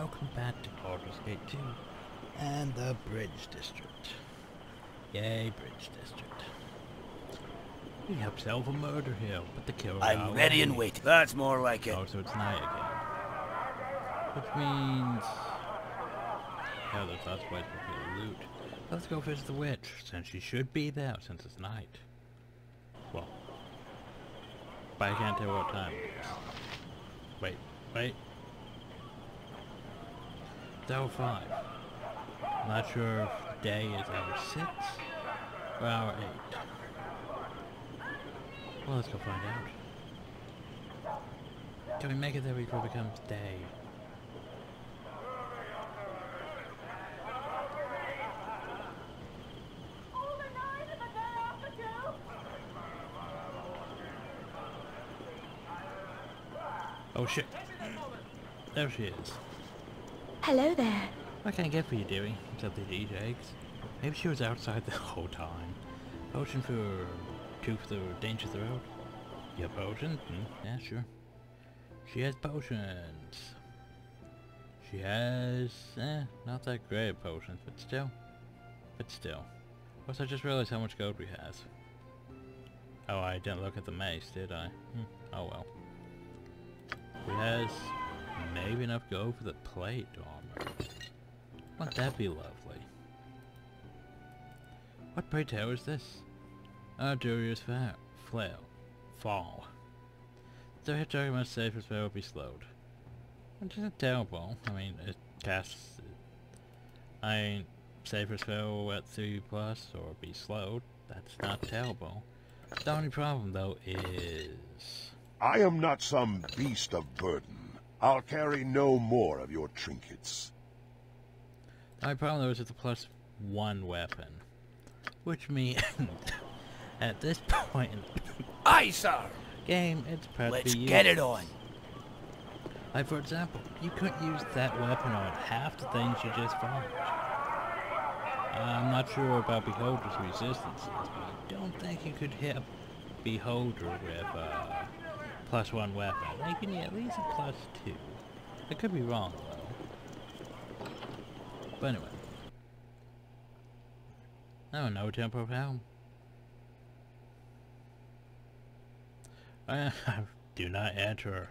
welcome back to Baldur's Gate 2 and the Bridge District. Yay, Bridge District. We have a murder here, but the killer I'm ready and waiting. That's more like it. Oh, so it's night again. Which means... Yeah, there's lots of ways for the loot. Let's go visit the witch, since she should be there, since it's night. Well... But I can't tell what time it is. Wait, wait. Hour 5. I'm not sure if day is hour 6 or hour 8. Well, let's go find out. Can we make it there before it becomes day? Oh shit. There she is. Hello there. What can I get for you, dearie? Except these eat eggs. Maybe she was outside the whole time. Potion for tooth or danger throat? Yeah, potion? Hmm, yeah, sure. She has potions. She has, eh, not that great potions, but still. But still. Plus, I just realized how much gold we have. Oh, I didn't look at the mace, did I? Hmm, oh well. We has maybe enough go for the plate armor. Wouldn't that be lovely? What pray tell is this? Ah, Durious fa flail. Fall. The hitchhiker must save will be slowed. Which isn't terrible. I mean, it casts... I mean, save his will at 3 plus or be slowed. That's not terrible. The only problem, though, is... I am not some beast of burden. I'll carry no more of your trinkets. The only problem, though, is it's a plus one weapon. Which means, at this point in Aye, sir. game, it's probably Let's get it on. Like, for example, you couldn't use that weapon on half the things you just found. I'm not sure about Beholder's resistances, but I don't think you could hit a Beholder with a plus one weapon. They can at least a plus two. I could be wrong, though. But anyway. Oh, no tempo helm. Uh, do not enter.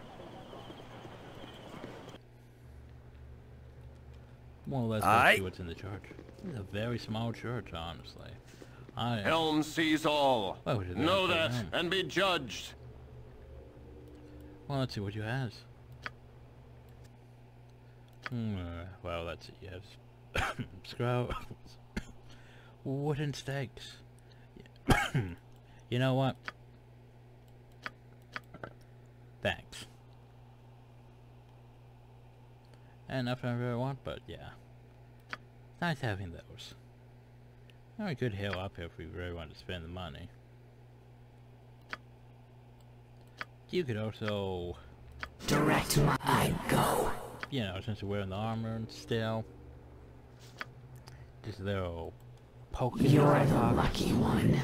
Well, let's go see what's in the church. It's a very small church, honestly. I Helm sees all. Why would you Know that and be judged. Well, let's see what you have. Hmm, uh, well, that's it. You have Scroll. Wooden stakes. you know what? Thanks. And nothing I really want, but yeah. Nice having those. Now we could heal up if we really want to spend the money. You could also, Direct my I go. you know, since you're wearing the armor and still, just a little poke in You're your the pocket. lucky one.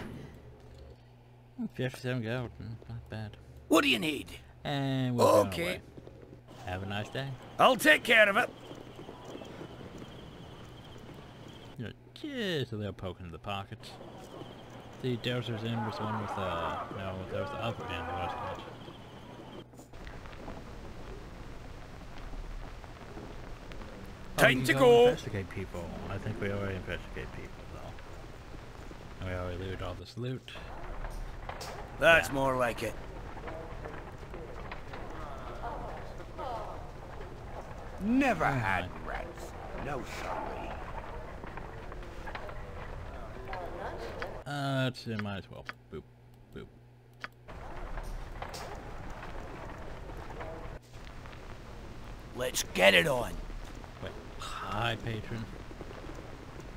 57 gold, mm, not bad. What do you need? And we're Okay. Have a nice day. I'll take care of it. You know, just a little poke into the pockets. The Dowser's End was the one with the, no, that was the upper end, wasn't it? Time to go. Investigate people. I think we already investigate people though. And we already looted all this loot. That's Yeah. more like it. Never had rats. No sorry. Uh, it's, it might as well. Boop, boop. Let's get it on. Wait, hi patron.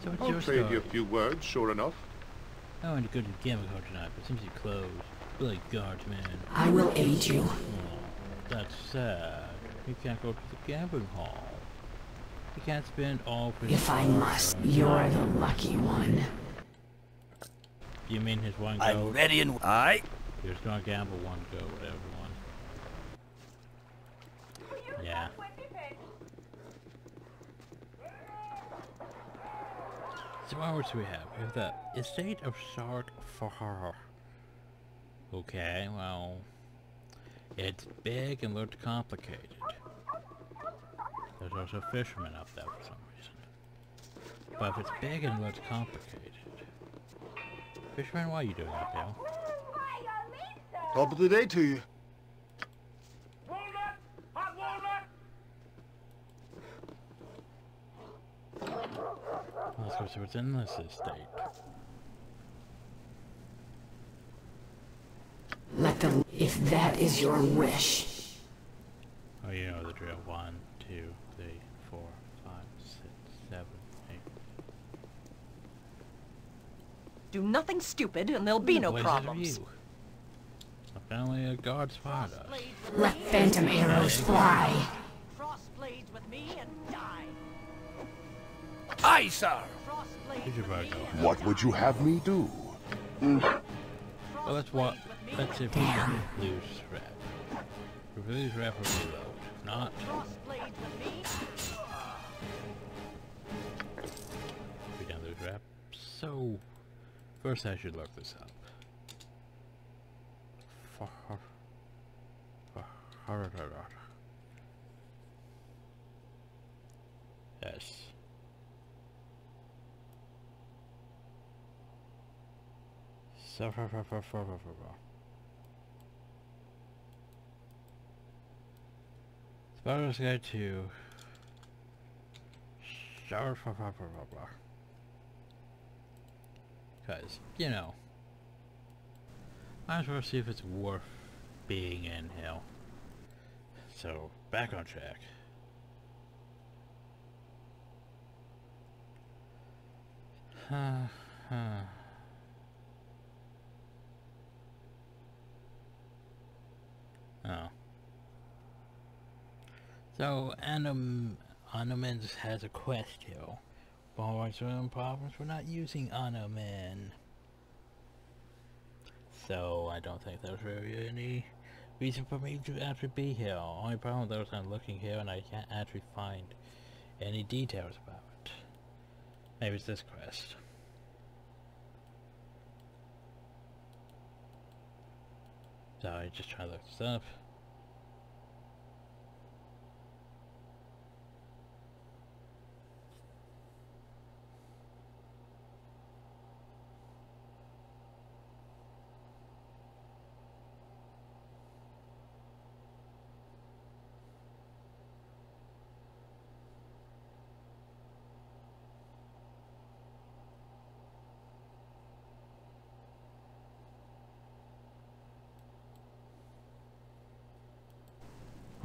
So what's I'll your trade you a story? few words, sure enough. I wanted to go to the Gamma Hall tonight, but it seems you're closed. Really guardsman. I will aid you. Oh, that's sad. You can't go to the gambling hall. You can't spend all of his If I must, you're the lucky one. You mean his one go? I'm ready and... Aye. He was gonna gamble one go, whatever one. Yeah. So what else do we have? We have the estate of Saerk Farrahd. Okay, well, it's big and looked complicated. There's also fishermen up there for some reason. But if it's big and looks complicated, fisherman, why are you doing up there? Top of the day to you. Let's go see what's in this estate. Let them. If that is your wish. Oh, you know the drill. One, two, three, four, five, six, seven, eight. Do nothing stupid and there'll be no What is it of problems. you? Apparently a guard spied us. Blade Let phantom arrows fly. cross blades with me and die. Aye, sir. What would you have me do? cross Well, that's what. blades with Let's see if we can lose rep. If we lose rep, we'll reload. If not, Cross blades with me. we don't lose rep. So, first I should look this up. Far- far- Yes. So far, far, far, far, far, far, far. Spider's Guide to Shower far, far, far, far, far. Cause, you know, might as well see if it's worth being in here. So, back on track. Huh, huh. Oh. So, Anim Anomen's has a quest here. Following certain problems, we're not using Anomen. So, I don't think there's really any reason for me to actually be here. Only problem though is I'm looking here and I can't actually find any details about it. Maybe it's this quest. So I just try to look this up.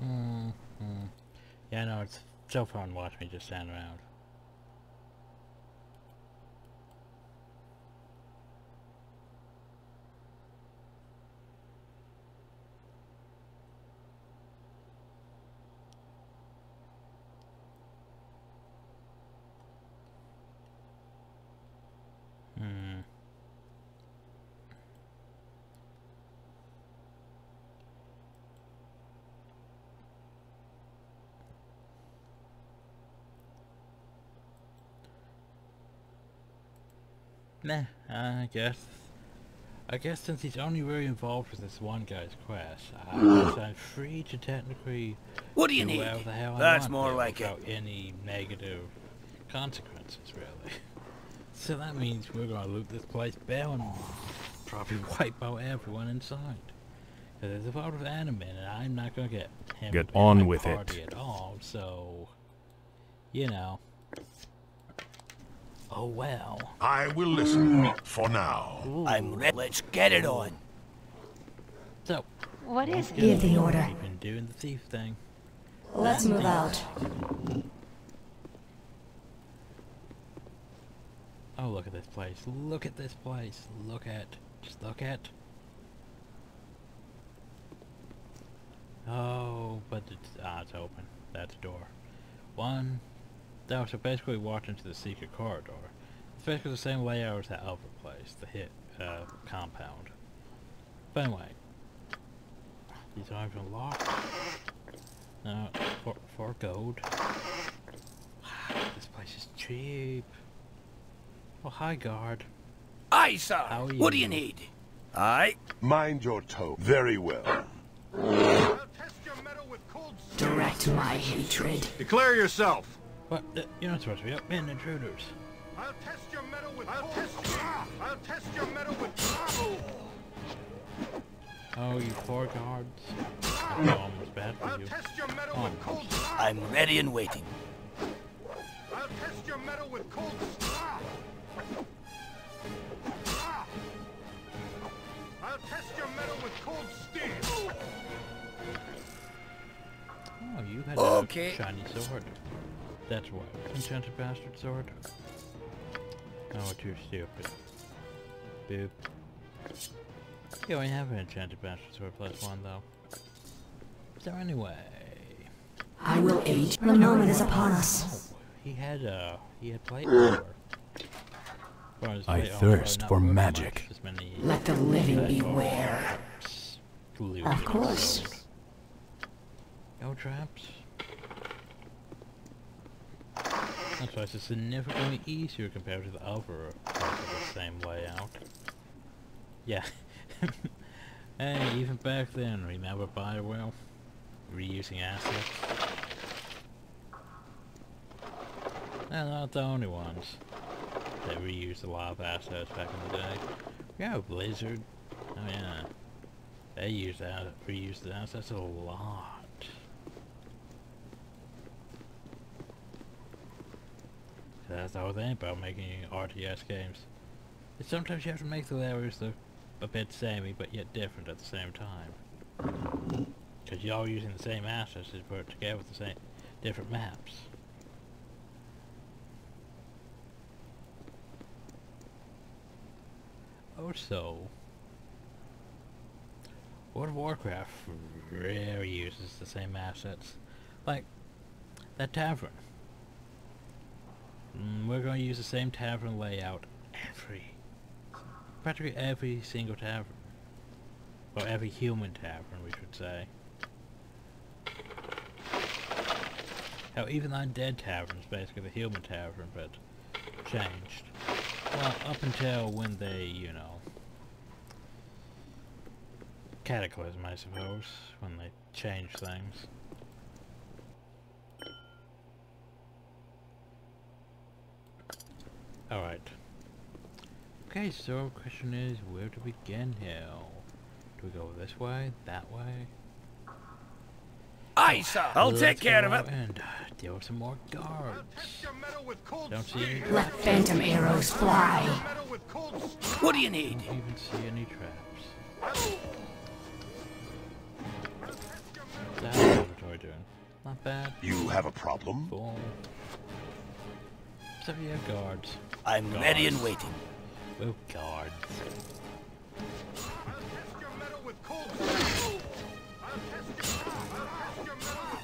Mm hmm. Yeah, so fun watching me just stand around. Nah, I guess. I guess since he's only really involved with this one guy's quest, I guess I'm free to technically What do you do need? whatever the hell I That's want more here like it. without any negative consequences, really. So that means we're gonna loot this place bare and probably wipe out everyone inside. Because a lot of Anomen, and I'm not gonna get him Get on my with it. party at all. So, you know. Oh well. I will listen for now. I'm ready. Let's get it on. So, What is it? Give the order. we've been doing the thief thing. Let's move out. Oh, look at this place. Look at this place. Look at. Just look at. Oh, but it's, ah, it's open. That's a door. One. No, so basically walked into the secret corridor. It's basically the same layout as that other place, the hit, uh, compound. But anyway. These aren't unlocked. No, for, for gold. Wow, this place is cheap. Oh, hi, guard. Aye, sir. How are you? What do you? you need? Aye. Mind your toe. Very well. I'll test your metal with cold. Direct my hatred. Declare yourself. What? Uh, you're not supposed to be up in intruders. I'll test your metal with I'll test I'll test your metal with Oh, you poor guards. That one was bad for I'll you. test your metal with cold I'm ready and waiting. I'll test your metal with cold I'll test your metal with cold steel. Oh, you had Okay. a shiny sword. That's what. Enchanted bastard sword. Oh, too stupid. Boop. You only have an enchanted bastard sword plus one though. So anyway, I will aid. The moment is upon us. he had uh he had plate armor. Or his I plate thirst not for worth much, magic. as many Let the living beware. Of course. No traps. Why it's significantly easier compared to the other the same layout. Yeah. hey, even back then, remember Bioware? Reusing assets? They're not the only ones that reused a lot of assets back in the day. Yeah, Blizzard. Oh yeah. They used that, reuse the assets a lot. That's the whole thing about making RTS games. Sometimes you have to make the levels look a bit samey, but yet different at the same time. Because you're all using the same assets to put together with the same different maps. Also, World of Warcraft rarely uses the same assets. Like, that tavern. Mm, we're going to use the same tavern layout every, practically every single tavern. Or every human tavern, we should say. Hell, even Undead Tavern is basically the human tavern, but changed. Well, up until when they, you know, Cataclysm, I suppose, when they change things. Alright. Okay, so question is, where to begin here? Do we go this way? That way? Aye, sir. I'll Let's take care of it. And uh, deal with some more guards. Test your metal with cold Don't see any Let phantom arrows fly. metal with cold steel. What do you need? Don't even see any traps. That's inventory doing. Not bad. You have a problem? Full. So yeah, guards. I'm ready and waiting. Oh, guards. Test your metal with cold steel. I'll test your, I'll test your metal with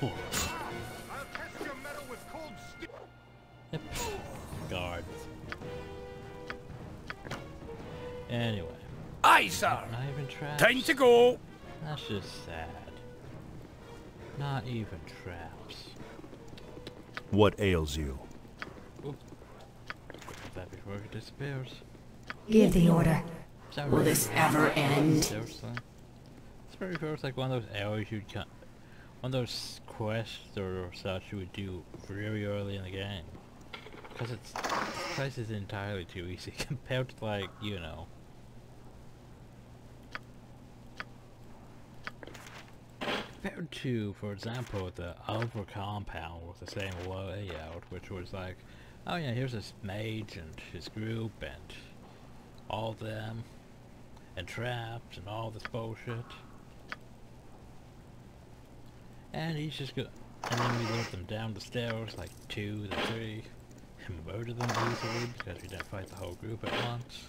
cold steel. I'll test your metal with cold steel. Yep. Guards. Anyway, Aye, sir. not even. Time to go. That's just sad. Not even traps. What ails you? That before it disappears. Give the order. Sorry. Will this ever end? It's very feels like one of those hours you'd cut. One of those quests or such you would do very early in the game. Because it's this place is entirely too easy compared to like, you know. Compared to, for example, the other compound with the same layout, which was like, oh yeah, here's this mage and his group and all them and traps and all this bullshit. And he's just go and then we let them down the stairs like two to three and murder them easily because we didn't fight the whole group at once.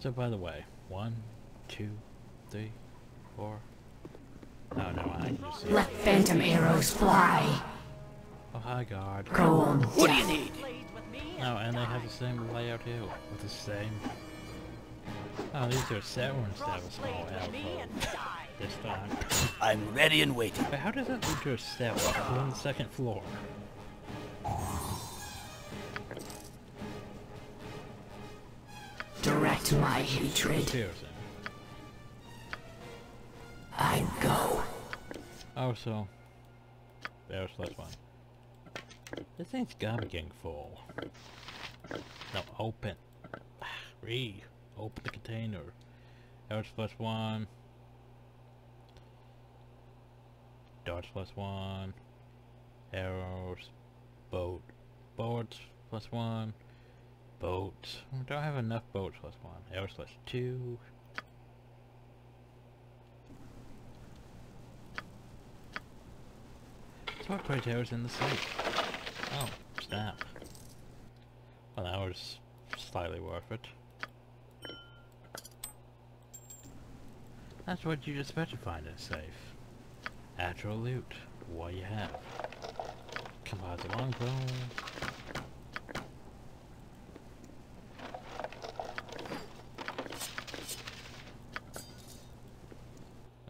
So by the way, one, two, three, four. Oh, no, I just Let phantom arrows fly. Oh, hi, guard. Go on. What do you need? Oh, and they have the same layout here with the same. Oh, these are set ones that have a small alpha this time. I'm ready and waiting. But how does that lead to a step on the second floor? Direct my hatred. I go. Oh, also, there's this one. This thing's gotta be getting full. No, open. Re. Open the container. Arrows plus one. Darts plus one. Arrows. Boat. Boats plus one. Boats. I don't have enough boats plus one. Arrows plus two. What pray tell in the safe? Oh, snap. Well, that was slightly worth it. That's what you just expect to find in a safe. Actual loot. What you have. Come Composite longbow.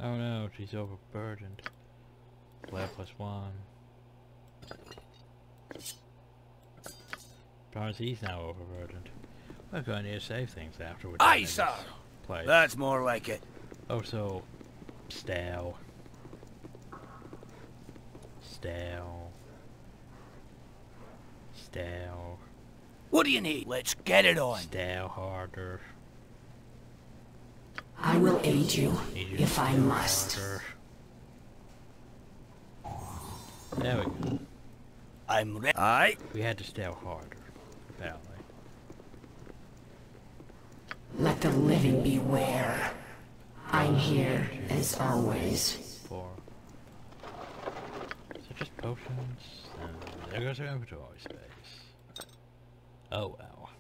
Oh no, she's overburdened. Left plus one. Promise he's now overburdened. We're going to need to save things after we're done Aye, sir. place. That's more like it. Oh, so stale, stale, stale, What do you need? Let's get it on. stale harder. I will aid you Need you if I must. harder. There we go. I'm ready. Aye. We had to stale harder, apparently. Let the living beware. I'm here as always. Four. So just potions, and there goes our inventory space. Oh well.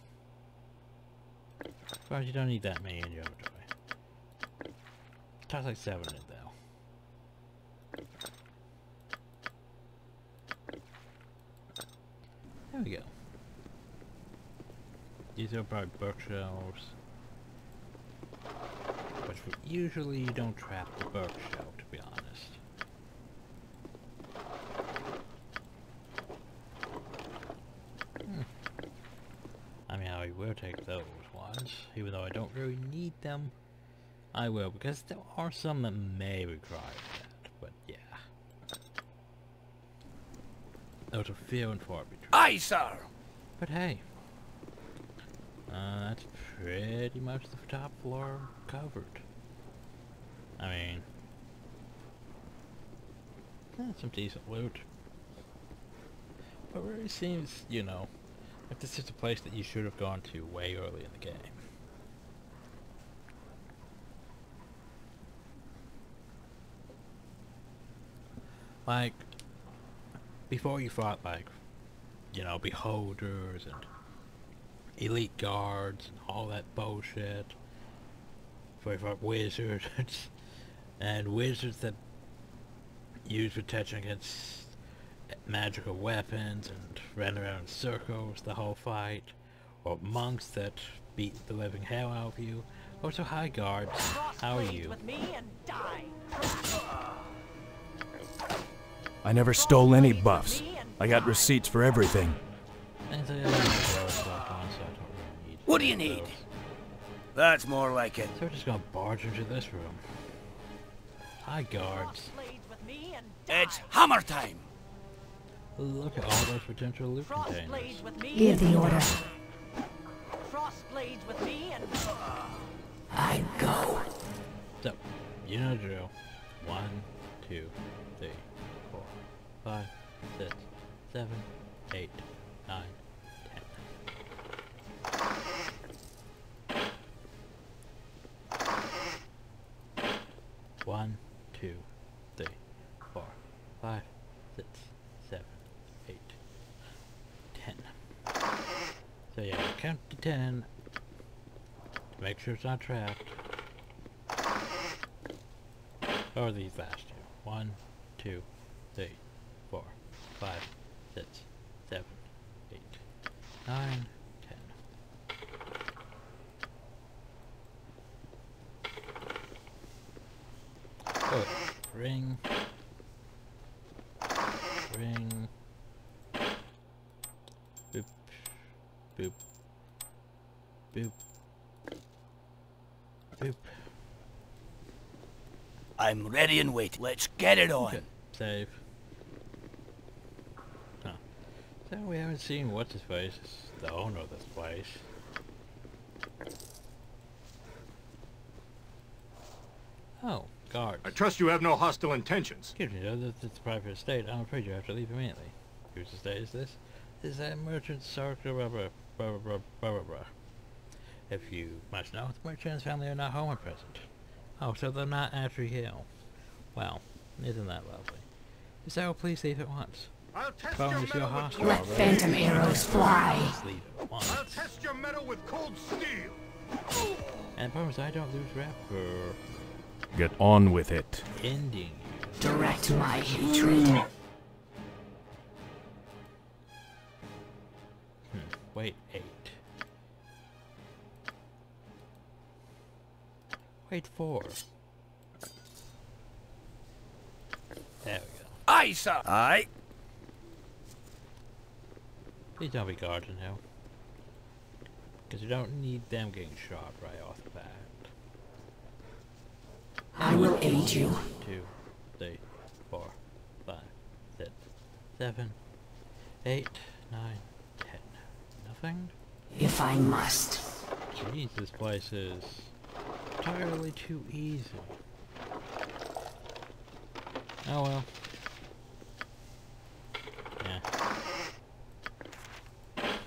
As you don't need that many in your inventory. Toss like seven in though. There we go. These are probably bookshelves. But usually you don't trap the bookshelf, to be honest. Hmm. I mean, I will take those ones, even though I don't really need them. I will, because there are some that may require that, but yeah. Those are few and far between. Aye, sir. But hey, uh, that's pretty much the top floor covered. I mean, that's some decent loot. But it really seems, you know, like this is a place that you should have gone to way early in the game. Like, before you fought, like, you know, beholders and elite guards and all that bullshit. Before you fought wizards and wizards that use protection against magical weapons and ran around in circles the whole fight. Or monks that beat the living hell out of you. Also, hi guards, how are you? with me and die. I never stole any buffs. I got receipts for everything. And so, What do you need? That's more like it. So we're just gonna barge into this room. Hi guards. Crossblades with me and die. It's hammer time. Look at all those potential loot containers. With me Give the order. Crossblades with me and I go. So, you know drill. One, two, three, four, five, six, seven, eight, nine, ten. One, two, three, four, five, six, seven, eight, ten. So yeah, count to ten. To make sure it's not trapped. Or these last two. One, two, three, four, five, six, seven, eight, nine, ten. Oh, ring. Ring. Boop. Boop. Boop. Boop. I'm ready and waiting. Let's get it on. Okay. Save. Huh. So we haven't seen what's his face, the owner of this place. Oh, guards. I trust you have no hostile intentions. Excuse me, though. It's the private estate. I'm afraid you have to leave immediately. Whose estate is this? Is that merchant Sarka Rubber, Rubber, Rubber, Rubber. If you must know, the merchant's family are not home at present. Oh, so they're not after Hill. Well, isn't that lovely? If so, please leave at once. I'll test your metal Let phantom arrows fly. Leave at once. I'll test your metal with cold steel. And promise I don't lose rap Get on with it. ending. Direct my hatred. Hmm. Wait, eight. Wait, four. There we go. Aye, sir. Aye. Please don't be guarding now. Because you don't need them getting shot right off the bat. I will aid you. Two, three, four, five, six, seven, eight, nine, ten. Nothing? If I must. Jeez, this place is entirely too easy. Oh well. Yeah.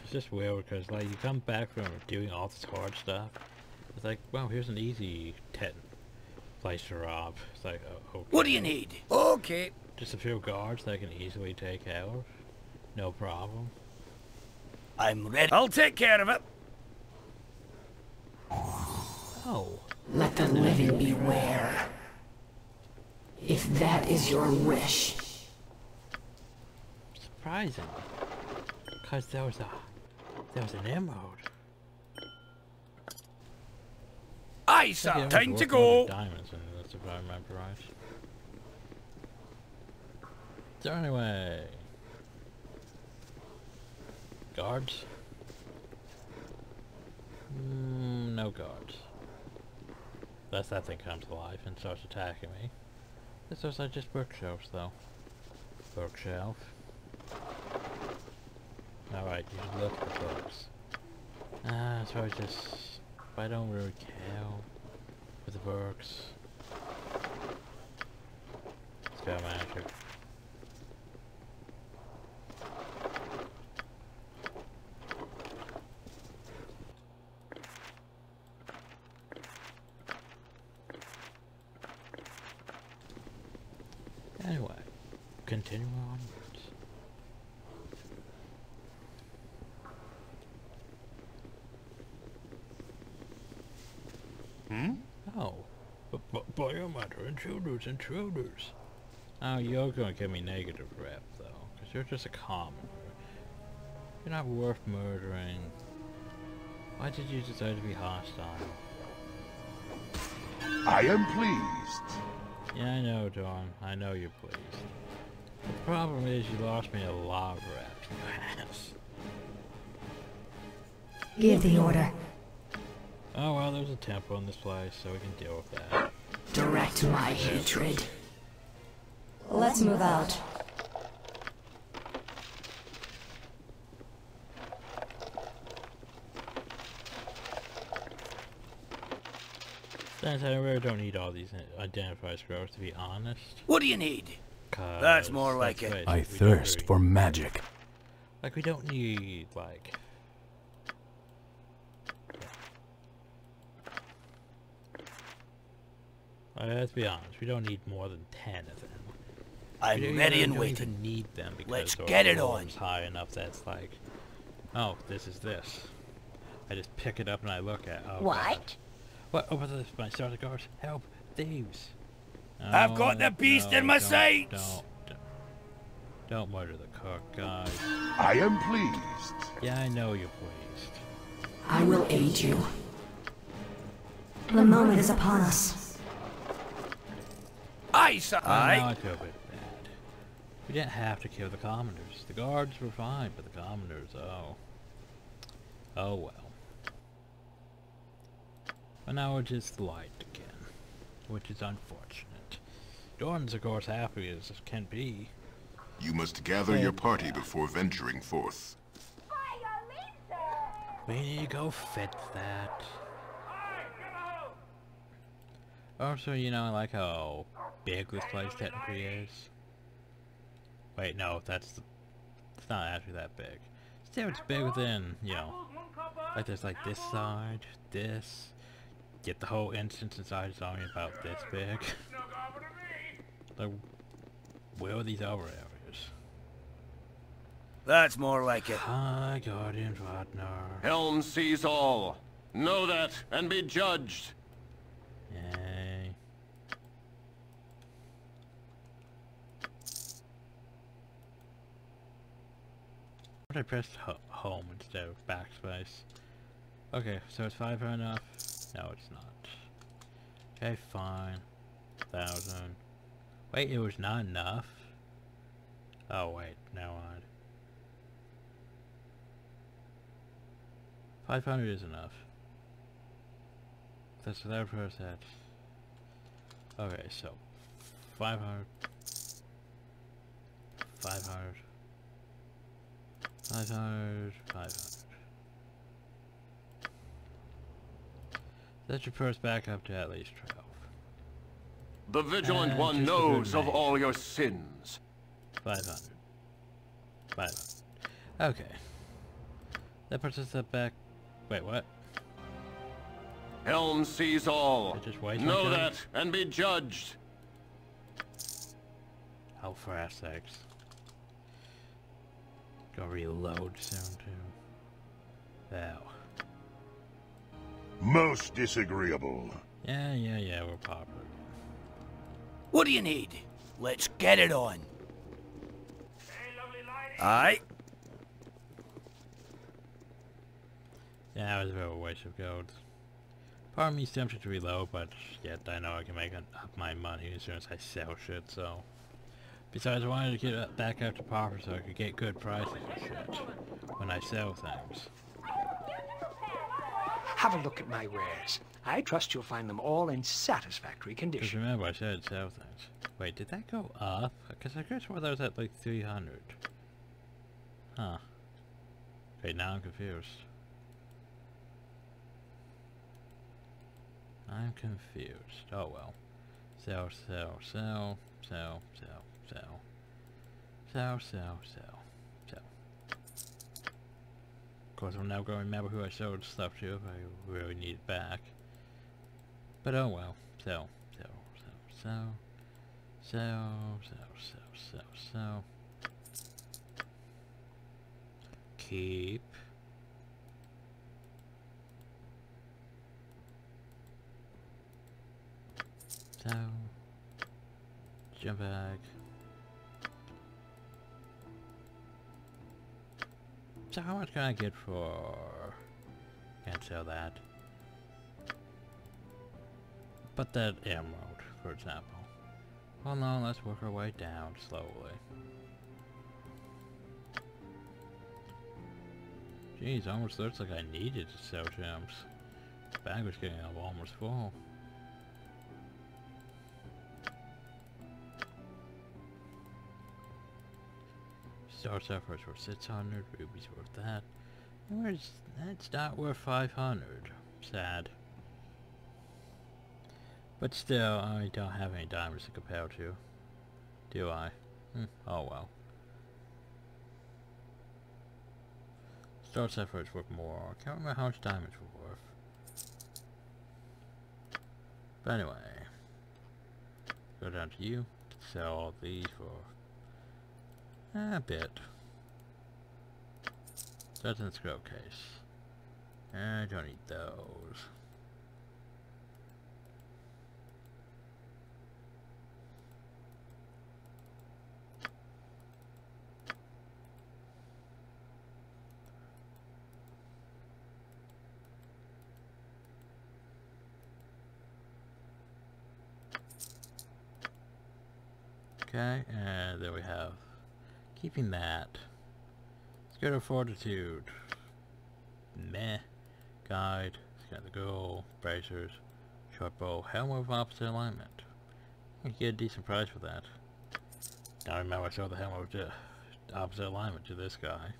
It's just weird because like you come back from doing all this hard stuff. It's like, well, here's an easy ten place to rob. It's like, uh, oh, okay. What do you need? Okay. Just a few guards that I can easily take out. No problem. I'm ready. I'll take care of it. Oh. Let the living beware. If that is your wish, Surprising. Cause there was a there was an emerald. Aye, sir. Time to go. Diamonds in this, if I remember right. So anyway, guards. Mm, no guards. Unless that thing comes alive and starts attacking me. This looks like just bookshelves, though. Bookshelf. Alright, you look at the books. Ah, so I just... I don't really care the books. Let's go magic. Anyway, continue onwards. Hmm? Oh, but, but intruders, intruders. Oh, you're gonna give me negative rep though, because you're just a commoner. You're not worth murdering. Why did you decide to be hostile? I am pleased. Yeah, I know, Dorn. I know you're pleased. The problem is you lost me a lot of reps, you ass. give the order. Oh well, there's a tempo in this place, so we can deal with that. Direct my hatred. Let's move out. Since I really don't need all these identified scrolls, to be honest. What do you need? That's more let's like it. face I we thirst really- for magic. Like, we don't need, like... Uh, let's be honest, we don't need more than 10 of them. I'm We don't- ready we and waiting. even need them because Let's our get it alarm's on. high enough that's like, oh, this is this. I just pick it up and I look at. Oh, God. What? What? Oh, what's this? My starter guards. Help! Thieves! I've got the beast no, in my don't- sights. Don't, don't, don't murder the cook, guys. I am pleased. Yeah, I know you're pleased. I will aid you. The moment is upon us. Aye, sir. Well, now I feel a bit bad. We didn't have to kill the commoners. The guards were fine, but the commoners, oh. Oh well. But now it is just light again, which is unfortunate. Dorn's of course happy as can be. You must gather your party before venturing forth. We need to go fix that. Also, you know, I like how big this place technically is. Wait, no, that's... It's not actually that big. Still, it's big within, you know... Like, there's like this side, this... Get the whole instance inside is only about this big. like, where are these other areas? That's more like it. Hi, Guardian Partner. Helm sees all. Know that and be judged. Yay. What I pressed ho home instead of backspace? Okay, so it's 500 enough? No, it's not. Okay, fine. Thousand. Wait, it was not enough? Oh wait, now on. 500 is enough. That's what I without process. Okay, so 500, 500, 500, 500. That should put us back up to at least 12. The Vigilant And One just a good knows of all your sins. 500. 500. Okay. That puts us up back. Wait, what? Helm sees all. Just waste Know that and be judged. Oh, for ass sakes. Go reload soon, too. Ow. Most disagreeable. Yeah, yeah, yeah, we're popular. What do you need? Let's get it on. Aye. Yeah, that was a bit of a waste of gold. Part of me's tempted to reload, but yet I know I can make up my money as soon as I sell shit, so... Besides, I wanted to get back out to Pauper so I could get good prices and shit when I sell things. Have a look at my wares. I trust you'll find them all in satisfactory Because condition. remember, I said sell things. Wait, did that go up? Because I guess what that was at like 300. Huh. Okay, now I'm confused. I'm confused. Oh well. Sell, sell, sell, sell, sell, sell. Sell, sell, sell, sell. Of course, I'm now going to remember who I sold stuff to if I really need it back. But oh well. Sell, sell, sell, sell. Sell, sell, sell, sell, sell. Keep. So, jump back. So how much can I get for... Can't sell that. But that emerald, for example. Well no, let's work our way down slowly. Jeez, almost looks like I needed to sell gems. Bag was getting almost full. Star Sapphires worth 600, rubies worth that. Where's that's not worth 500. Sad. But still, I don't have any diamonds to compare to. Do I? Hmm, oh well. Star Sapphires worth more. I can't remember how much diamonds were worth. But anyway. Go down to you. Sell all these for a bit. Doesn't scroll case. I don't need those. Okay, and there we have keeping that. Let's go to fortitude. Meh. Guide. Let's Got the girl, bracers, short bow, helmet with opposite alignment. You get a decent price for that. Now remember I showed the with the opposite alignment to this guy.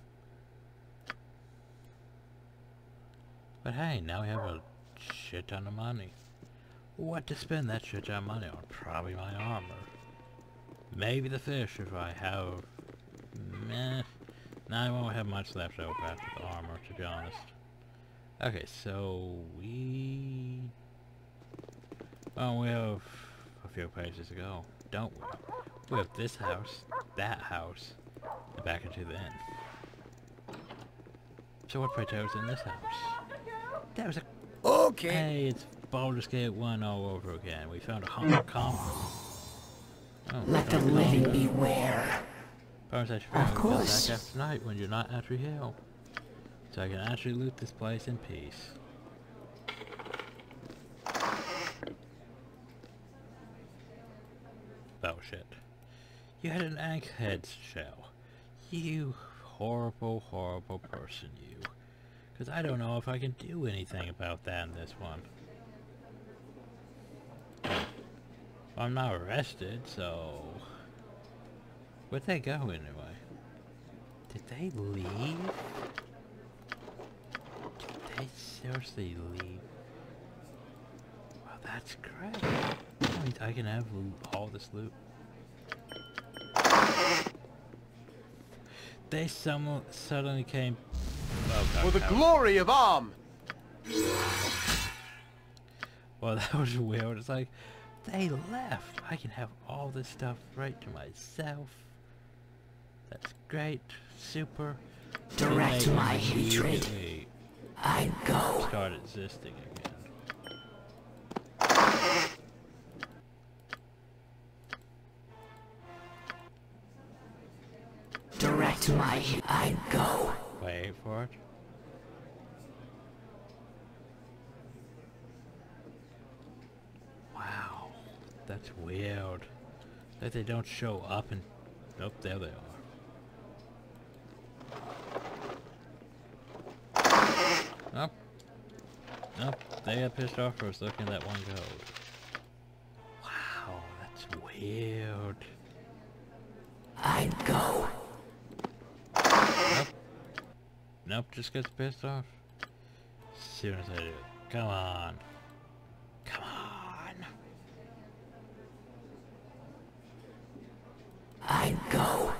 But hey, now we have a shit ton of money. What to spend that shit ton of money on? Probably my armor. Maybe the fish if I have... Meh. Now I won't have much left over after the armor, to be honest. Okay, so we... Oh, we have a few places to go, don't we? We have this house, that house, and back into the inn. So what Plato's in this house? That was a... Okay. Hey, it's Baldur's Gate 1 all over again. We found a Hummer Common. Oh, Let the living beware. I should Of probably go course. back after night when you're not after hill. So I can actually loot this place in peace. Oh shit. You had an egghead shell. You horrible, horrible person, you. Because I don't know if I can do anything about that in this one. I'm not arrested, so... Where'd they go anyway? Did they leave? Did they seriously leave? Wow, that's great. That means I can have all this loot. They some suddenly came... Oh, God, For the glory of Arm! Well, that was weird. It's like, they left. I can have all this stuff right to myself. That's great. Super. Direct my hatred. I go. Start existing again. Direct my I go. Wait for it. Wow. That's weird. That they don't show up and... Nope, there they are. Nope. Nope, they got pissed off for us looking at that one gold. Wow, that's weird. I go. Nope. Nope, just gets pissed off. As soon as I do it. Come on. Come on. I go.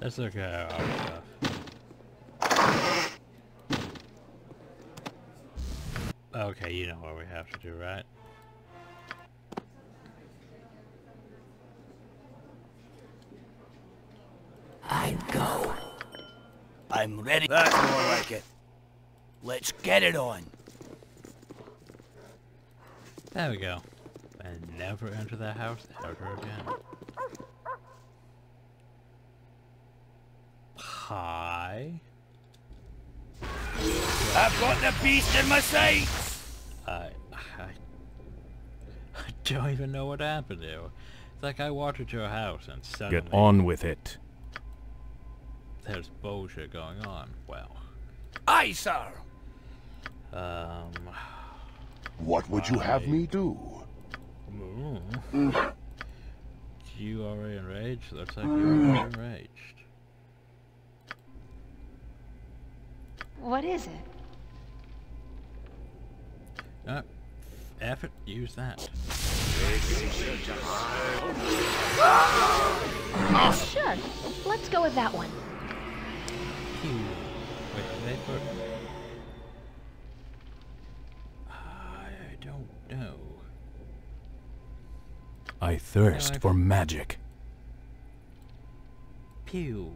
Let's look at our stuff. Okay, you know what we have to do, right? I go. I'm ready. That's more like it. Let's get it on. There we go. And never enter that house ever again. Hi. I've got the beast in my sights! I, I, I don't even know what happened there. It's like I walked into your house and suddenly Get on with it. there's bullshit going on. Well, Aye, sir! um, What would you have me do? mm. you are enraged? Looks like you're enraged. What is it? Uh, F it, use that. Sure. Let's go with that one. Pew. Wait, wait for I don't know. I thirst I- for magic. Pew.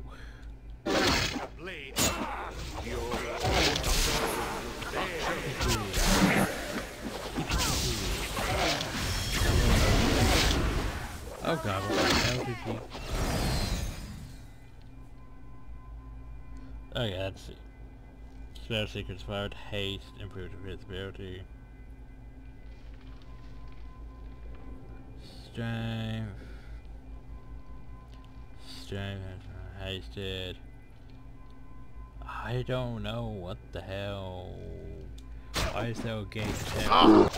Oh god, what the hell did he... Oh, okay, let's see. Spell secrets fired, haste, improved invisibility. Strength. Strength, hasted. I don't know what the hell. Why is there a gate ah.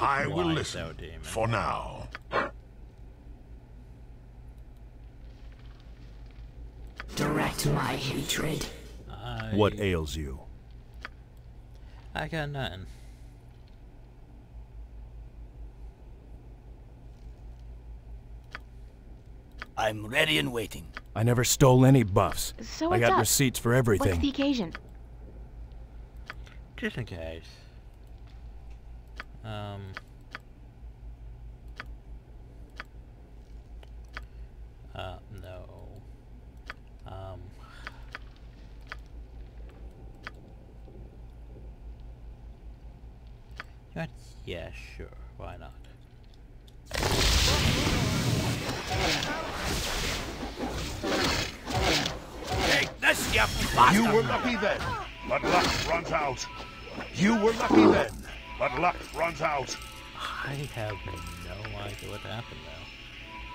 I will listen though, demon. for now. Direct my hatred. I, What ails you? I got nothing. I'm ready and waiting. I never stole any buffs. So I got up? receipts for What's everything. the occasion? Just in case. Um. Uh, no. Um. You know what? Yeah, sure. Why not? Take this, you You were lucky then, but luck runs out. You were lucky then, but luck runs out. I have no idea what happened now.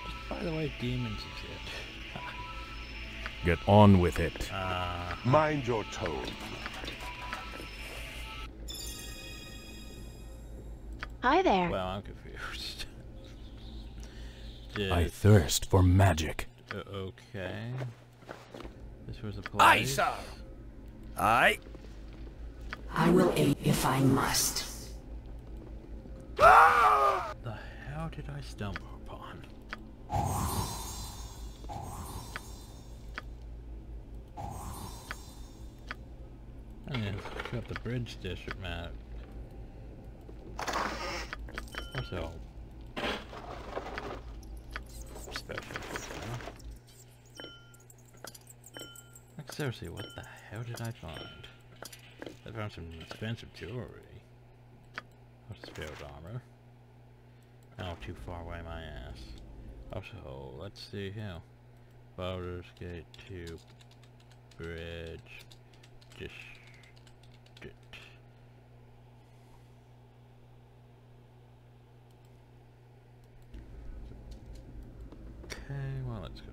Just by the way, demons exist. Get on with it. Uh, Mind your tone. Hi there. well, I'm confused. I thirst for magic. Uh, okay. This was a place. Aye, sir. Aye. I will aid if I must. The hell did I stumble upon? I mean, got the bridge district map. What's all special? huh? Like seriously, what the hell did I find? I found some expensive jewelry. What's spirit armor? Oh, too far away my ass. Also, let's see here. Baldur's Gate 2 Bridge District. Okay, well, let's go.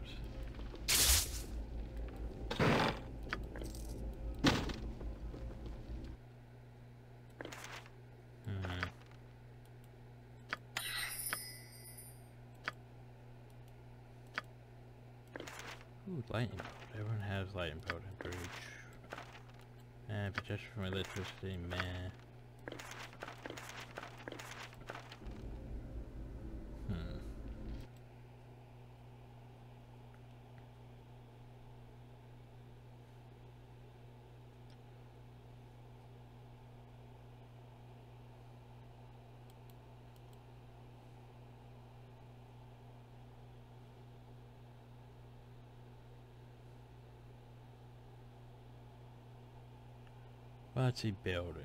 Hmm. Ooh, lightning bolt. Everyone has lightning bolt in Breach. And protection from electricity, meh. Let's building.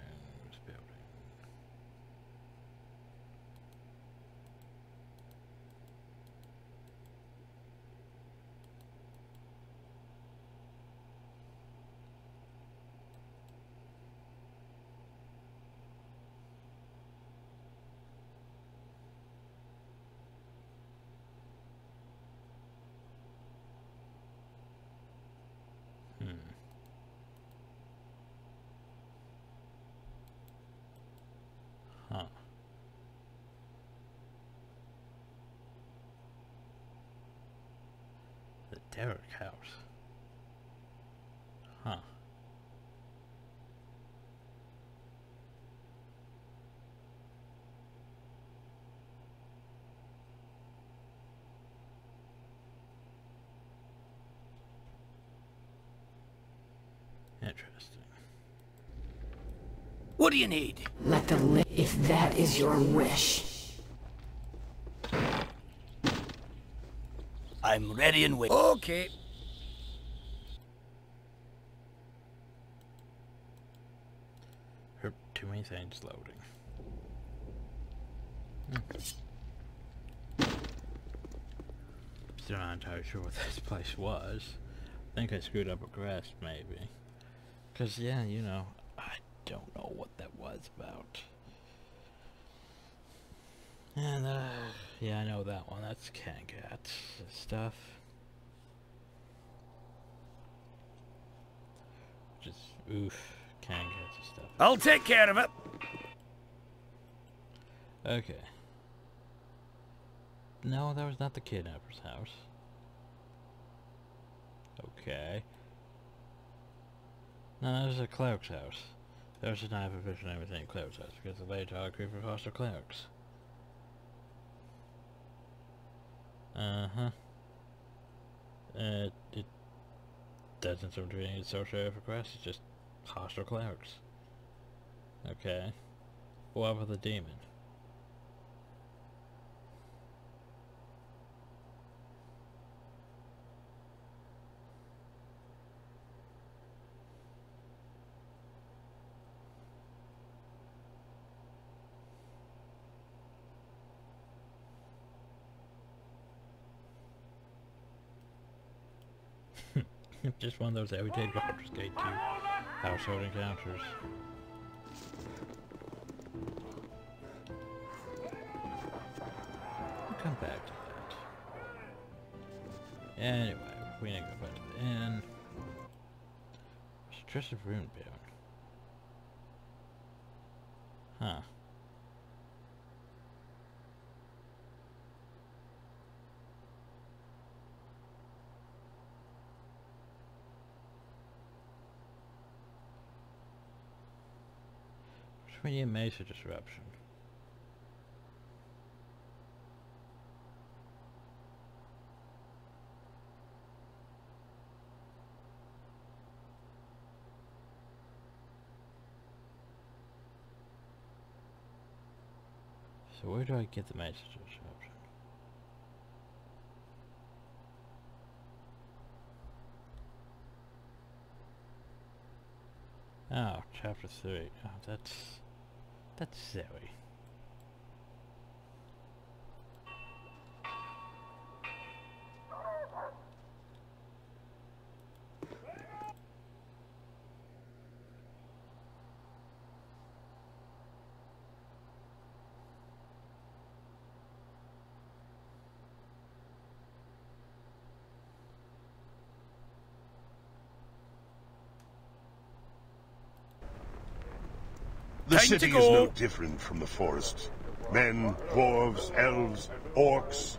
Hmm. Huh. The Derrick House. Huh. Interesting. What do you need? Let them live if that is your wish. I'm ready and waiting. Okay. Herp, too many things loading. Hmm. Still not entirely sure what this place was. I think I screwed up a crest, maybe. Cause yeah, you know, I don't know what that was about. And, uh, yeah, I know that one. That's Kangat stuff. Just, oof, Kangat stuff. I'll take care of it. Okay. No, that was not the kidnapper's house. Okay. No, that was a cleric's house. That was a knife official name within cleric's house because the late are creepy foster clerics. Uh-huh. Uh, it doesn't seem to be any social request, it's just hostile clerics. Okay. What about the demon? Just one of those everyday Baldur's Gate 2 household encounters. We'll come back to that. Anyway, we need to go back to the inn. Stress of Runebeard. Huh. Mace of Disruption. So where do I get the message disruption? Oh, chapter 3. Oh, that's... That's silly. The Time city is no different from the forest. Men, dwarves, elves, orcs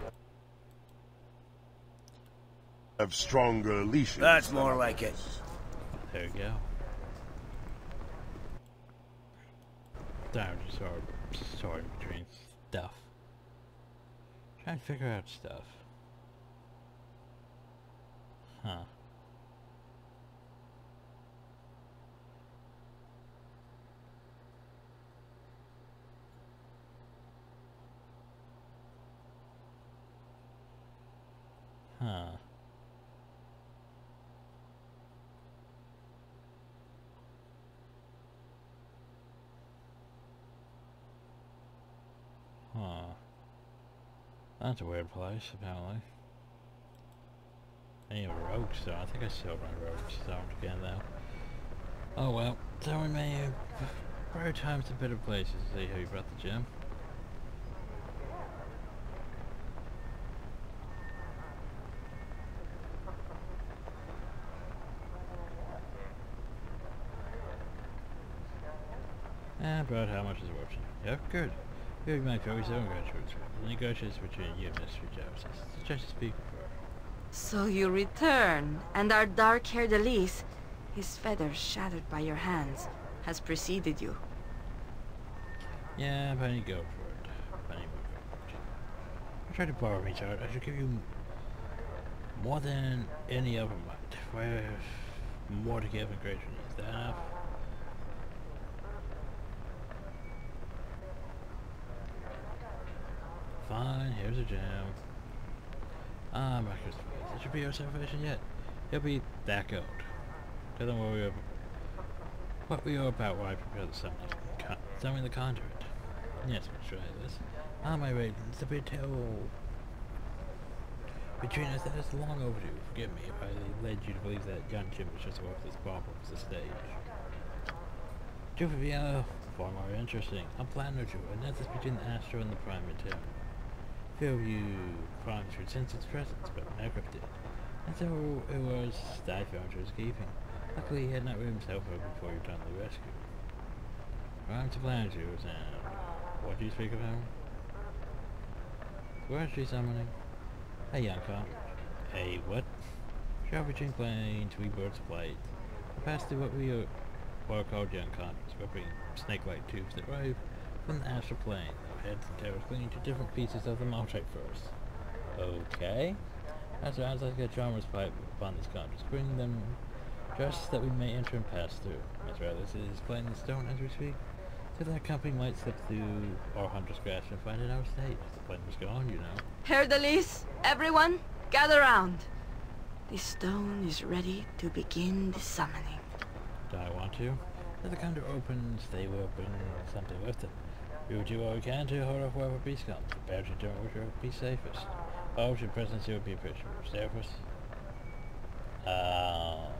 have stronger leashes. That's more like it. There you go. Down just sort of sorting between stuff. Trying to figure out stuff. Huh. Huh. Huh. That's a weird place, apparently. I need a rogue stone. I think I sold my rogue stone again, though. Oh well. So we may times to better places. To see how you brought the gem. About how much is worth? Yep, good. Here my very own graduates. The negotiations between you and Mr. Justice. The judge is speaking for. So you return, and our dark-haired Elise, his feathers shattered by your hands, has preceded you. Yeah, Penny, go for it. Penny, go for it. I tried to borrow me, Chart. I should give you more than any other might. If I have more to give and greater needs. Is that enough? Fine, here's a gem. Ah, Marcus, it should be our salvation yet. He'll be back out. Tell them what we are, what we are about while I prepare the summon, con summon the conduit. Yes, we'll try this. Ah, my ravens, the betrayal between us that is long overdue. Forgive me if I led you to believe that Jim was just a this bauble of the stage. Jupiter, far more interesting. I'm Planet Jew, and that's between the Astral and the Prime Material. You primes should sense its presence, but Necrof did. And so it was that found was keeping. Luckily he had not rid himself of before your timely rescue. Prime to Planet Jews, and what do you speak of him? Forestry summoning. Hey, young cop. A what? Between planes, we birds of light. Passed through what we are, what are called young representing snake-like tubes that rise from the astral plane, their heads and tails clinging to different pieces of the multiverse. Okay. As That sounds like a charmer's pipe upon this conscious, bring them just that we may enter and pass through. As rather, this is plain the stone as we speak. So that company might slip through our hunter's grasp and find it our state. The plane was gone, you know. Haer'Dalis, everyone, gather round. The stone is ready to begin the summoning. Do I want to? If the counter opens, they will bring something with them. We will do what we can to hold off whoever beast comes. Prepare to turn which will be safest. Oh, your presence here would be with us. Um...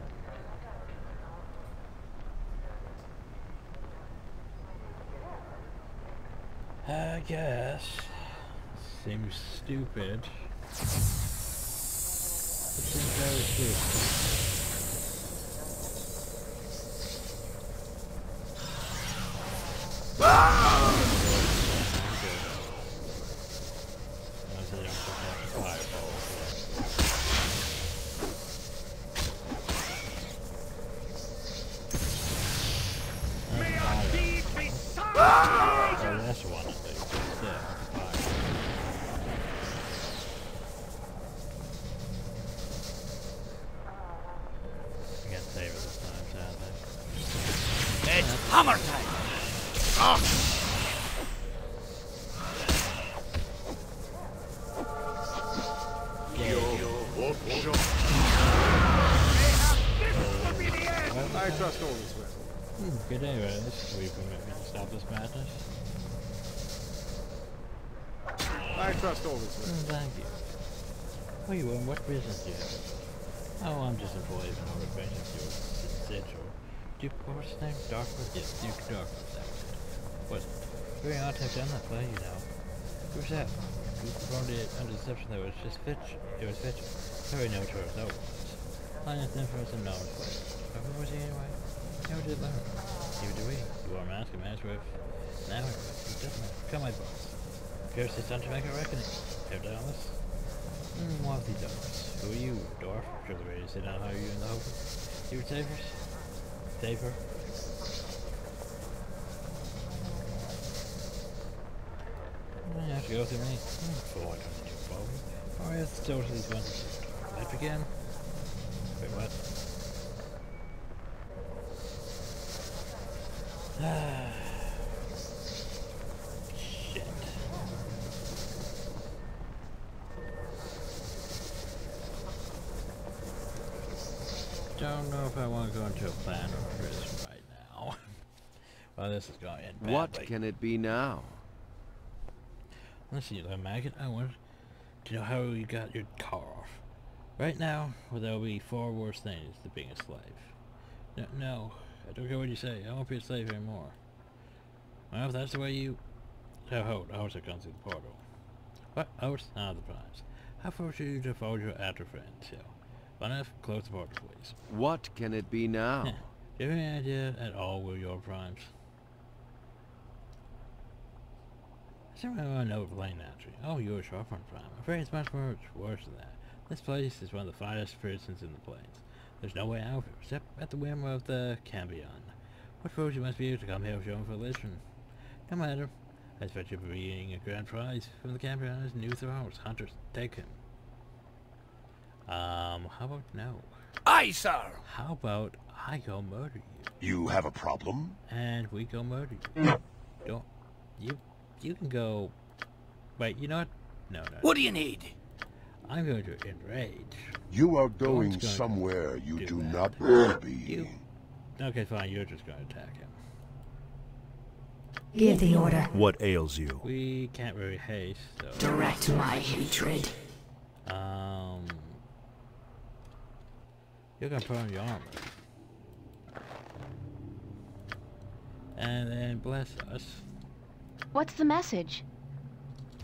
I guess. Seems stupid. It seems very stupid. Unless you do you have? Oh, I'm just employed in order to your what was his name? Darkwood? Yes, Duke Darkwood, that was it. What? Very odd to have done that play, you know. Who's that? Duke performed it under deception that it was just Fitch. It was Fitch. Very notorious, that was. Line of influence and knowledge play. But who was he anyway? How did it learn? Neither do we. You wore a mask and mask with. Now it matter. Come, my boss. Pierce it's time to make a reckoning. Have Dalis? One of these others. Who are you, dwarf? Surely ready to sit down how are you in the hope? You savers? Saver? You have to go through me. For what comes to your phone? Oh, yes, it's totally ones. That again? Wait, what? Shit. Don't know if I want to go into a plan or this right now. well, this is going. What can it be now? Listen, you little maggot, I want to know how you got your car off. Right now, well, there'll be far worse things than being a slave. No, no, I don't care what you say. I won't be a slave anymore. Well, if that's the way you... So hold, I also come through the portal. What? I it's not the prize. How force you to follow your outer friends, so. Fun enough, close the portal, please. What can it be now? Do you have any idea at all where your primes? I know plain naturally. Oh, you're a sharp one, Prime. I'm afraid it's much much worse than that. This place is one of the finest prisons in the plains. There's no way out of it, except at the whim of the Cambion. What fools you must be to come here showing for religion? No matter. I expect you'll be bringing a grand prize from the Cambion as new throws. Hunters, take him. Um, how about no? Aye, sir. How about I go murder you? You have a problem? And we go murder you. Don't you you can go wait, you know what? No, no. What do you need? I'm going to enrage. You are going gonna somewhere you do do not want to be. You Okay, fine, you're just gonna attack him. Give the order. What ails you? We can't really haste, so Direct my hatred. um You're gonna put on your armor. and then bless us. What's the message?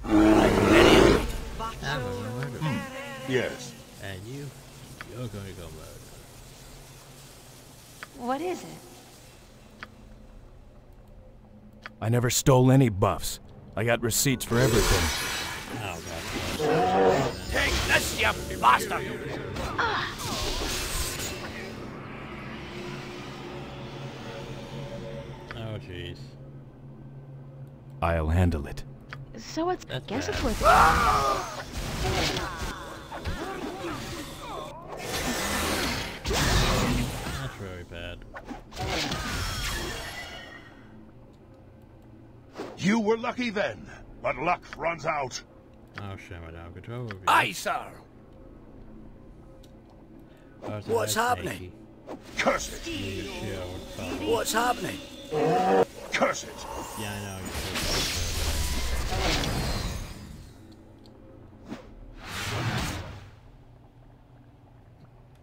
I'm gonna murder you. Yes. And you, you're gonna go murder. What is it? I never stole any buffs. I got receipts for everything. Oh god. Take this, you bastard! Jeez. I'll handle it. So it's That's guess bad. it's worth it. That's very bad. You were lucky then, but luck runs out. Oh shit, I don't have control over you. Aye, sir. What's happening? Curse it! sneaky. You shield, fuck. What's happening? Curse it! Yeah, I know. you're so fucked up.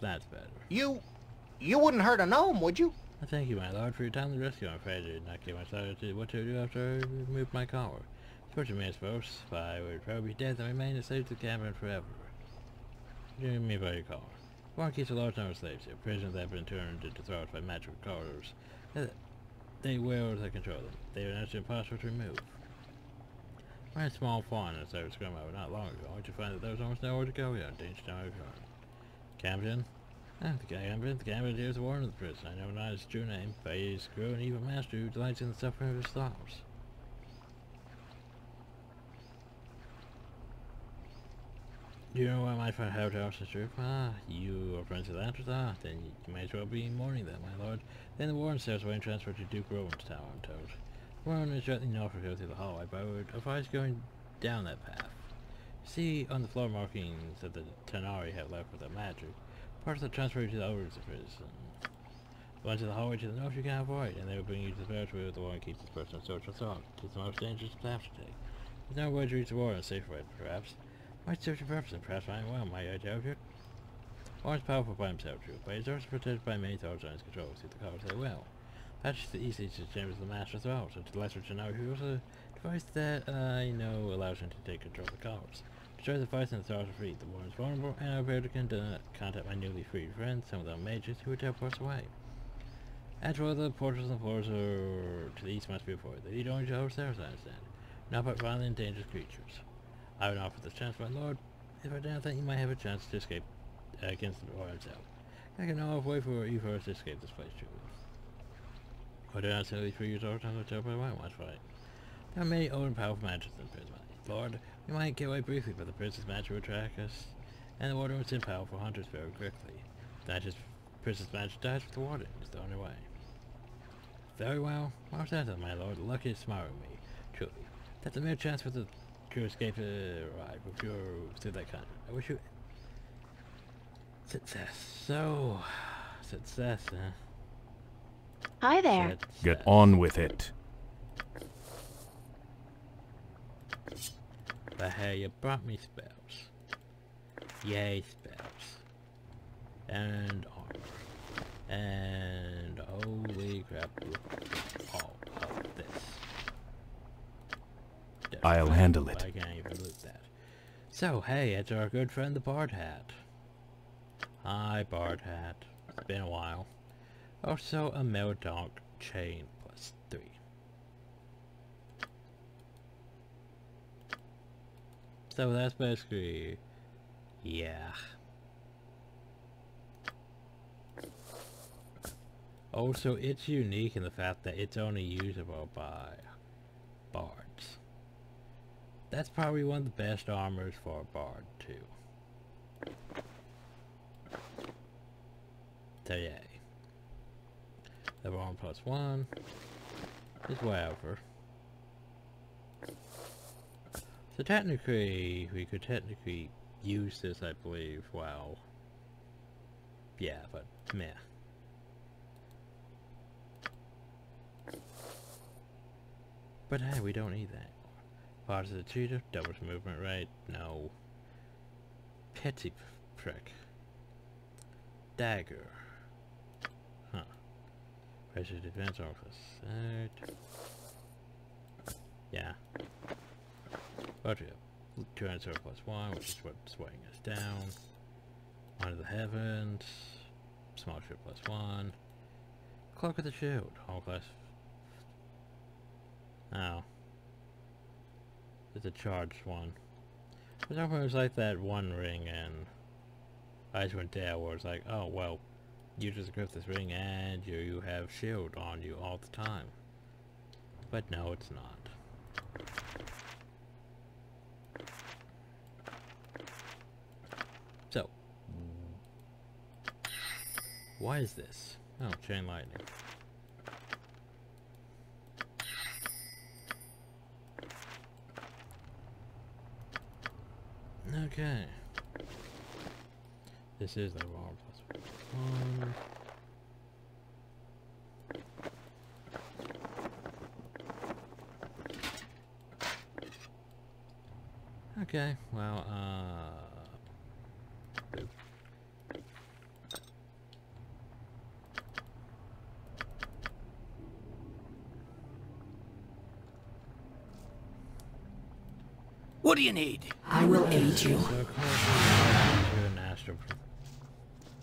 That's better. You... you wouldn't hurt a gnome, would you? I thank you, my lord, for your timely rescue. I'm afraid I did not give myself to what to do after I removed my collar. Fortunately, I suppose, if I would probably be dead and remain a slave to the cabin forever. You mean by your collar? One keeps a large number of slaves here, prisoners that have been turned into throats by magical collars. They will to control them. They are to impossible to remove. We're small farm in the service scrum over not long ago, only to find that there was almost nowhere to go here. Danger time overrun. Cambion? Ah, the Cambion. The Cambion here is the warden of the prison. I know not his true name, but he is a cruel and master who delights in the suffering of his slaves. You know why my friend Howard House is true? Ah, you are friends with Andrews? Ah, then you, you may as well be mourning them, my lord. Then the warden says when transferred to Duke Rowan's tower, I'm told. Warden is directly north of here through the hallway, but I would advise going down that path. See on the floor markings that the tanar'ri have left with their magic. Parts of the transfer to the others of prison. Go into the hallway to the north you can avoid, and they will bring you to the barracks where the warden keeps his personal social thought. It is the most dangerous path to take. There's no way to reach the warden, a safer way, perhaps. Might serve your purpose, and perhaps am well, might I doubt it? Warren's powerful by himself, true, but he's also protected by many thoughts on his control through the powers that will. That's the easiest to of the master as well, so to the lesser to know, he also device that I know allows him to take control of the powers. Destroy the device and the stars are free. The war is vulnerable, and I'll be able to con contact my newly freed friends, some of them mages, who would teleport us away. As for the portals and floors are to the east must be avoided. They lead only to Osiris, I understand. Not but violent and dangerous creatures. I would offer this chance, my lord, if I didn't think you might have a chance to escape uh, against the war itself. I can know of way for you first to escape this place, truly. Or do not simply free your daughter to tell by my watch fight. There are many old and powerful magics in prison. Lord, we might get away briefly, but the princess magic will track us, and the warden will send powerful hunters very quickly. That is, just princess magic dies with the warden is the only way. Very well. Said, my lord. Lucky is with me, truly. That's a mere chance for the to escape right if you're through that country. I wish you success. So success, huh? Hi there. Get on with it. But hey, you brought me spells. Yay, spells. And armor. And holy crap, look at all of this. I'll handle it. I can't even loot that. So, hey, it's our good friend the Bard Hat. Hi, Bard Hat. It's been a while. Also, a Meldonk chain plus three. So that's basically, yeah. Also, it's unique in the fact that it's only usable by bards. That's probably one of the best armors for a bard, too. So yay. The armor plus one is whatever. So technically, we could technically use this, I believe, well, yeah, but meh. But hey, we don't need that. Of cheetah, doubles movement right? no. Petty prick. Dagger. Huh. Registered advance office. Set. Yeah. But yeah. 200 plus 1, which is what's weighing us down. Onto the heavens. Small ship plus 1. Clock of the shield. All class. Oh. It's a charged one. It was like that one ring and Icewind Dale where it's like, oh well, you just grip this ring and you, you have shield on you all the time. But no, it's not. So, why is this? Oh, chain lightning. Okay. This is the wrong plus one. Okay, well, uh... What do you need? I will aid you. So, to an astro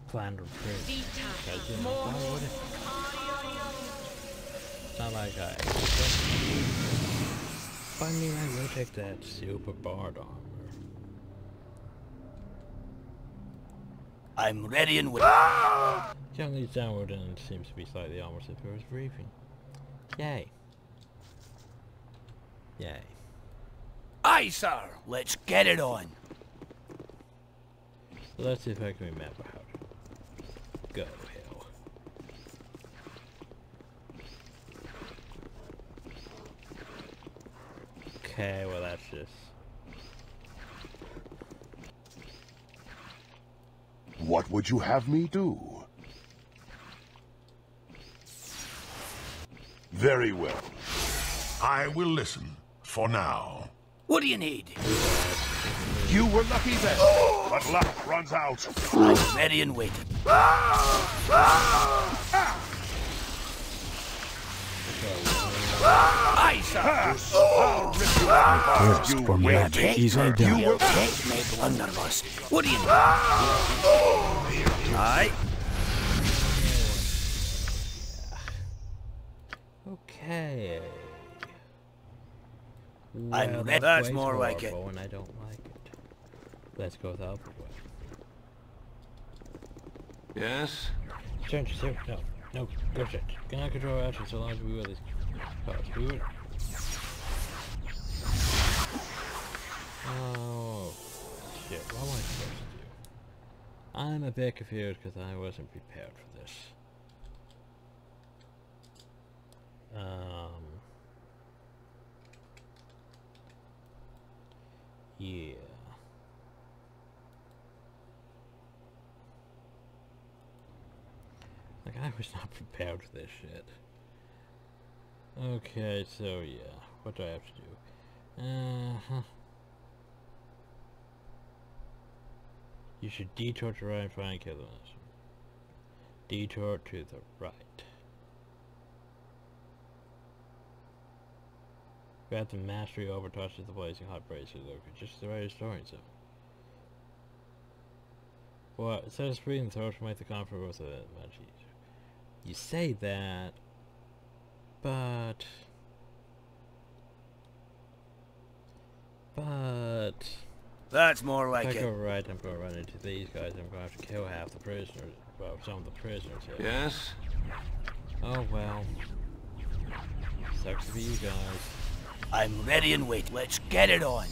plan retreat. Because, you know, why would it? It's not like I... Finally, I will take that super bard armor. I'm ready and wait. Ah! Young leads downward and seems to be slightly armor superior to briefing. Yay. Yay. Aye, sir. Let's get it on. So let's see if I can remember how to go hill. Okay, well that's just... What would you have me do? Very well. I will listen, for now. What do you need? You were lucky then, but luck runs out. I'm ready and waiting. Aye, sir. I'll rip you apart. Thirst for will magic take is a devil. You will take me blunderbuss. What do you need? Ah. Aye. Okay. I'm Well. That's more like it. horrible And I don't like it. Let's go with Alpha Boy. Yes? Change to No. No. Go shit. Cannot control our actions so long as we will these cars. We would. Oh. Shit. What am I supposed to do? I'm a bit confused because I wasn't prepared for this. Um. Yeah. Like, I was not prepared for this shit. Okay, so yeah. What do I have to do? Uh-huh. You should detour to the right and find them. Detour to the right. Grab the mastery over touches the blazing hot braces over just the right story zone. Well, it says free and throw to make the comfort with it oh, much easier. You say that, but but That's more like if I it. go right, I'm to run into these guys. I'm going to have to kill half the prisoners. Well, some of the prisoners here. Yes? Oh well. Sucks to be you guys. I'm ready and wait. Let's get it on.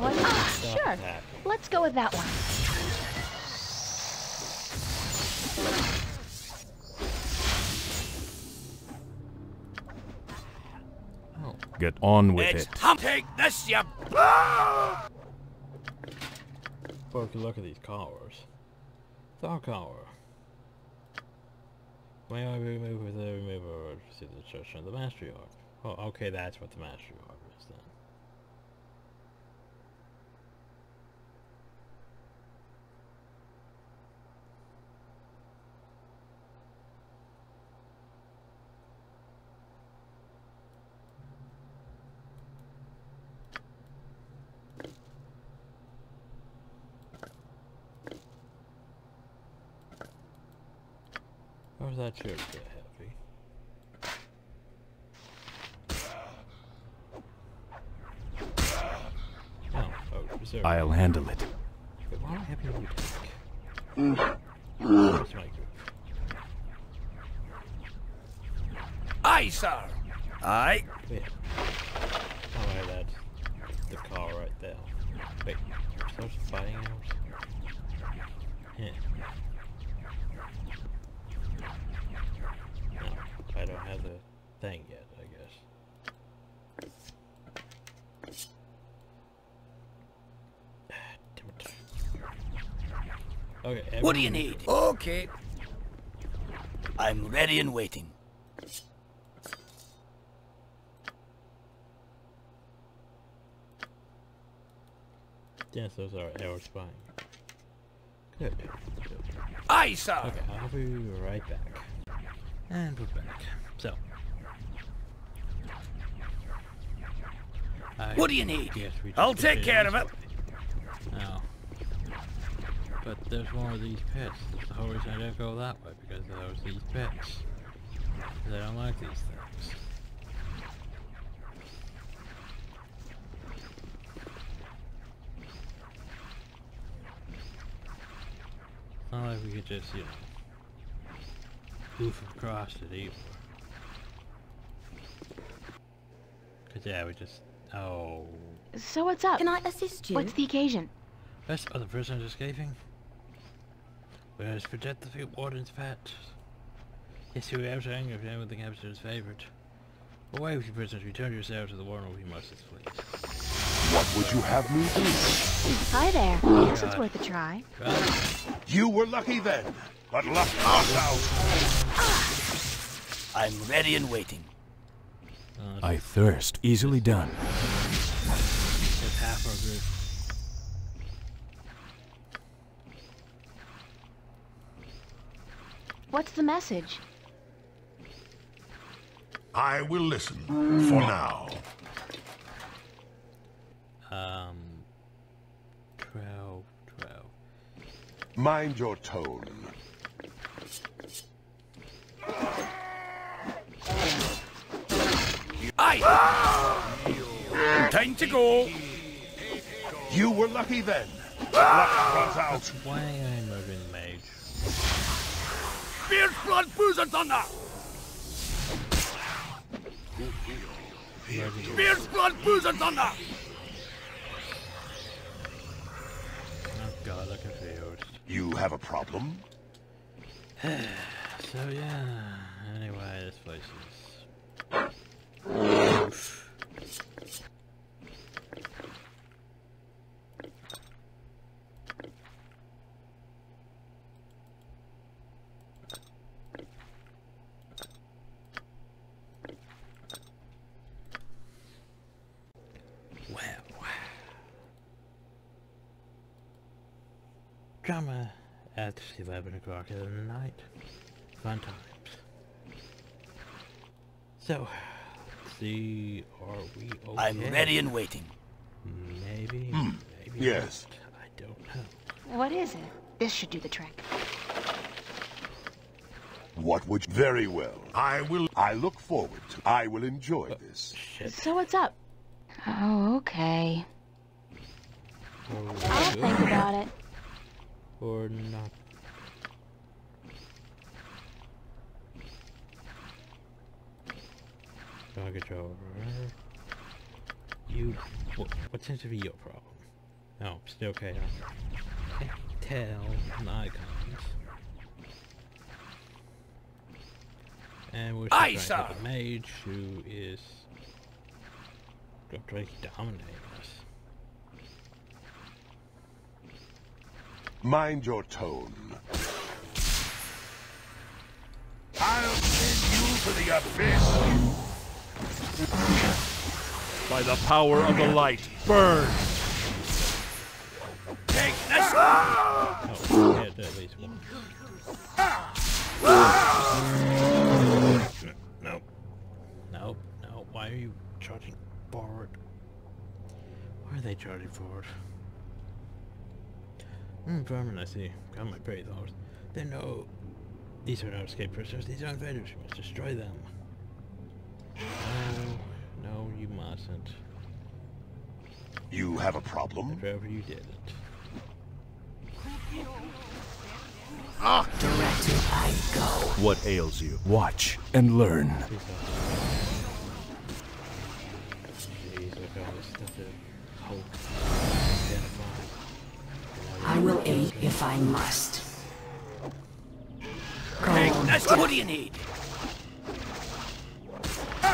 What? Ah, sure. that. Let's go with that one. Oh. Get on with Let's it. hum- take this, you. Well, look at these collars. Thar collar. May I remove the remover or see the instruction of the mastery orb? Oh, okay, that's what the mastery orb is then. Was that shirt so heavy? Oh, oh, reserve. I'll handle it. Wait, why do I have your attack? That's. Mm. Aye, sir. Aye. Wait. Oh, wait, that's the car right there. Wait, are those fighting out? Yeah. No, I don't have the thing yet, I guess. Okay, What do you need? Okay. I'm ready and waiting. Yes, those are arrow spying. Good. Good. Aye, sir. Okay, I'll be right back. And we're back. So. I What do you need? I'll take care of it. No. But there's more of these pits. That's the whole reason I don't go that way, because there's these pits. I don't like these things. Not like we could just, you know, goof across it either. Cause yeah, we just, oh. So what's up? Can I assist you? What's the occasion? Yes, other the prisoners escaping? Whereas forget the few warden's fat. Yes, you are saying if anyone the captain's favorite. Away with you prisoners, return yourselves to the warden we must flee. What would you have me do? Hi there. Oh, Guess it's God. worth a try. You were lucky then, but luck not out. I'm ready and waiting. I thirst. Easily done. Half our group. What's the message? I will listen for now. Um, 12, 12. Mind your tone. Aye. Time to go. You were lucky then. Luck runs out. Why am I murdering the mage? Fierce blood, booze and thunder. Fierce blood, booze and thunder. Oh god, look at field. You have a problem? so yeah, anyway, this place is... Well, drama uh, at 11 o'clock in the night. Fun times. So, let's see, are we okay? I'm ready and waiting. Maybe, Hmm, maybe yes. not. I don't know. What is it? This should do the trick. What would you... Very well. I will... I look forward to... I will enjoy this. Shit. So what's up? Oh, okay. Or, I'll think about it. or not. Dog control. You. What, what seems to be your problem? Oh, still chaos. Can't tell the icons. And we're still Aye, trying to sir. get the mage who is trying to dominate us. Mind your tone. I'll send you to the abyss. By the power of the light, burn! Take this. Oh, we had at least one. Nope. Nope. No. Why are you charging forward? Why are they charging forward? Hmm, Vermin, I see. Got my prey thoughts. They know These are not escape prisoners. These are invaders. We must destroy them. No, no, you mustn't. You have a problem? I'd you didn't. Ah! Directed I go. What ails you? Watch and learn. Jeez, look at all this stuff that Hulk identified. I will aid if I must. Hey, Go. that's what do you need?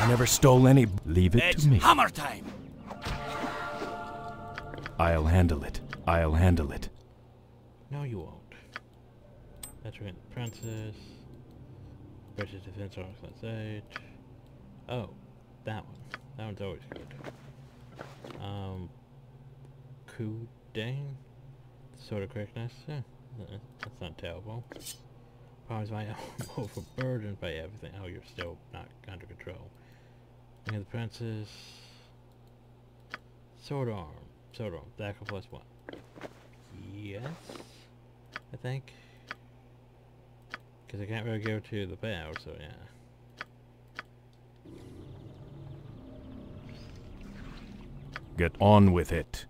I never stole any. Leave it It's to me. hammer time. I'll handle it. I'll handle it. No, you won't. That's right, Princess. British Defense Arms, let's say. Oh, that one. That one's always good. Um, Coup Dane? Sort of correctness? Yeah, that's not terrible. Problems my overburdened by everything. Oh, you're still not under control. Ring of the Princess. Sword Arm. Sword Arm. Back of plus one. Yes, I think. Because I can't really go to the bow, so yeah. Get on with it.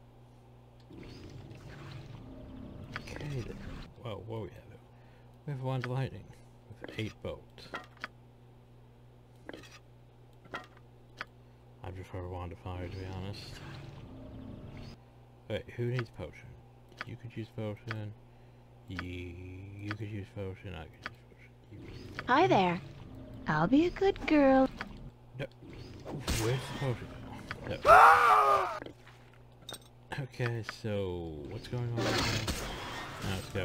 Okay then. Well, what we have? We have one lightning with eight bolts. I prefer wand of fire to be honest. Wait, who needs potion? You could use potion. You, you could use potion. I could use potion. Could use potion. Hi there. I'll be a good girl. Where's the potion? No. Okay, so what's going on? Now? Let's go.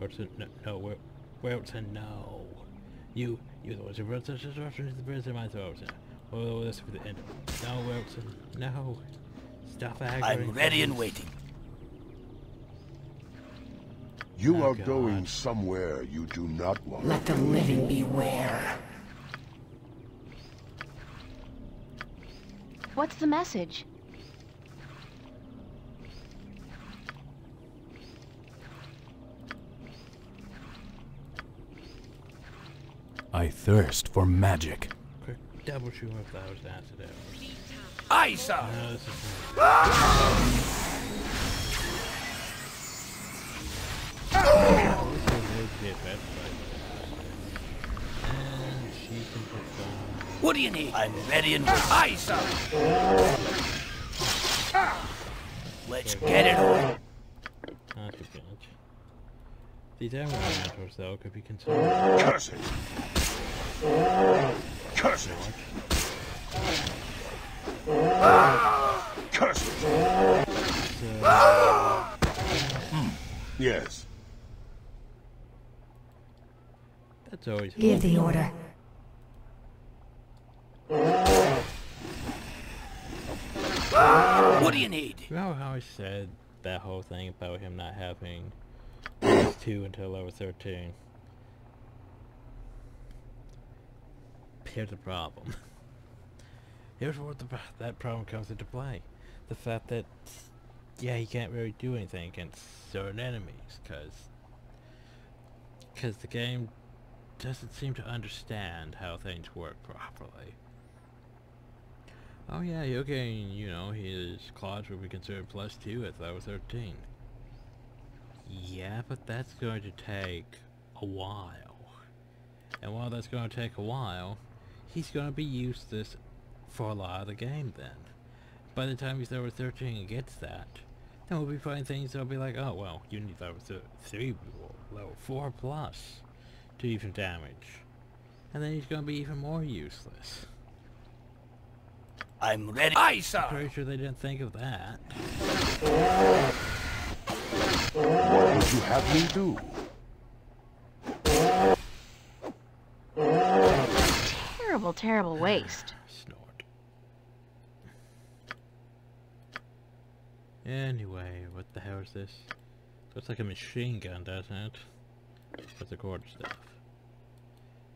Wilson, no, no, Wilson, no. You, you the ones who brought such disruption to the prison, my Wilson. Oh, this for the end. No, Wilson, no. Stop aggravating. I'm ready and waiting. You Oh, are going somewhere you do not want. Let the living beware. What's the message? I thirst for magic. Quick, double shoot if that was acid hours. Aye. No, this is This one needs to be a. And she can perform. What do you need? I'm ready and waiting. Aye, sir. Let's get it on. Not too much. These animal mentors, though, could be considered. Curse it! Curse it! Curse it! Hmm. Yes. That's always Give the order. What do you need? Remember how I said that whole thing about him not having these two until level 13? Here's the problem. Here's where the, that problem comes into play. The fact that, yeah, he can't really do anything against certain enemies, because because the game doesn't seem to understand how things work properly. Oh yeah, gain, you know, his claws would be considered plus two at level 13. Yeah, but that's going to take a while. And while that's going to take a while, he's going to be useless for a lot of the game then. By the time he's level 13 and gets that, then we'll be finding things that'll be like, oh well, you need level th 3, or level 4 plus to even damage. And then he's going to be even more useless. I'm ready. Aye, sir. Pretty sure they didn't think of that. What would you have me do? Terrible, terrible waste. Snort. Anyway, what the hell is this? Looks like a machine gun, doesn't it? What's the quarter staff?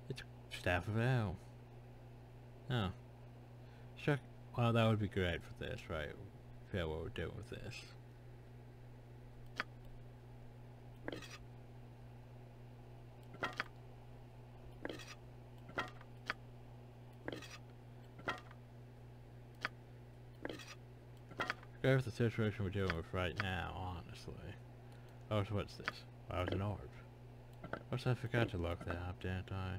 It's staff of hell. Oh. Sure. Well, that would be great for this, right? Yeah, what we're doing with this. Go with the situation we're dealing with right now, honestly. Oh, so what's this? Wow, it's an orb. What's I forgot to look that up, didn't I?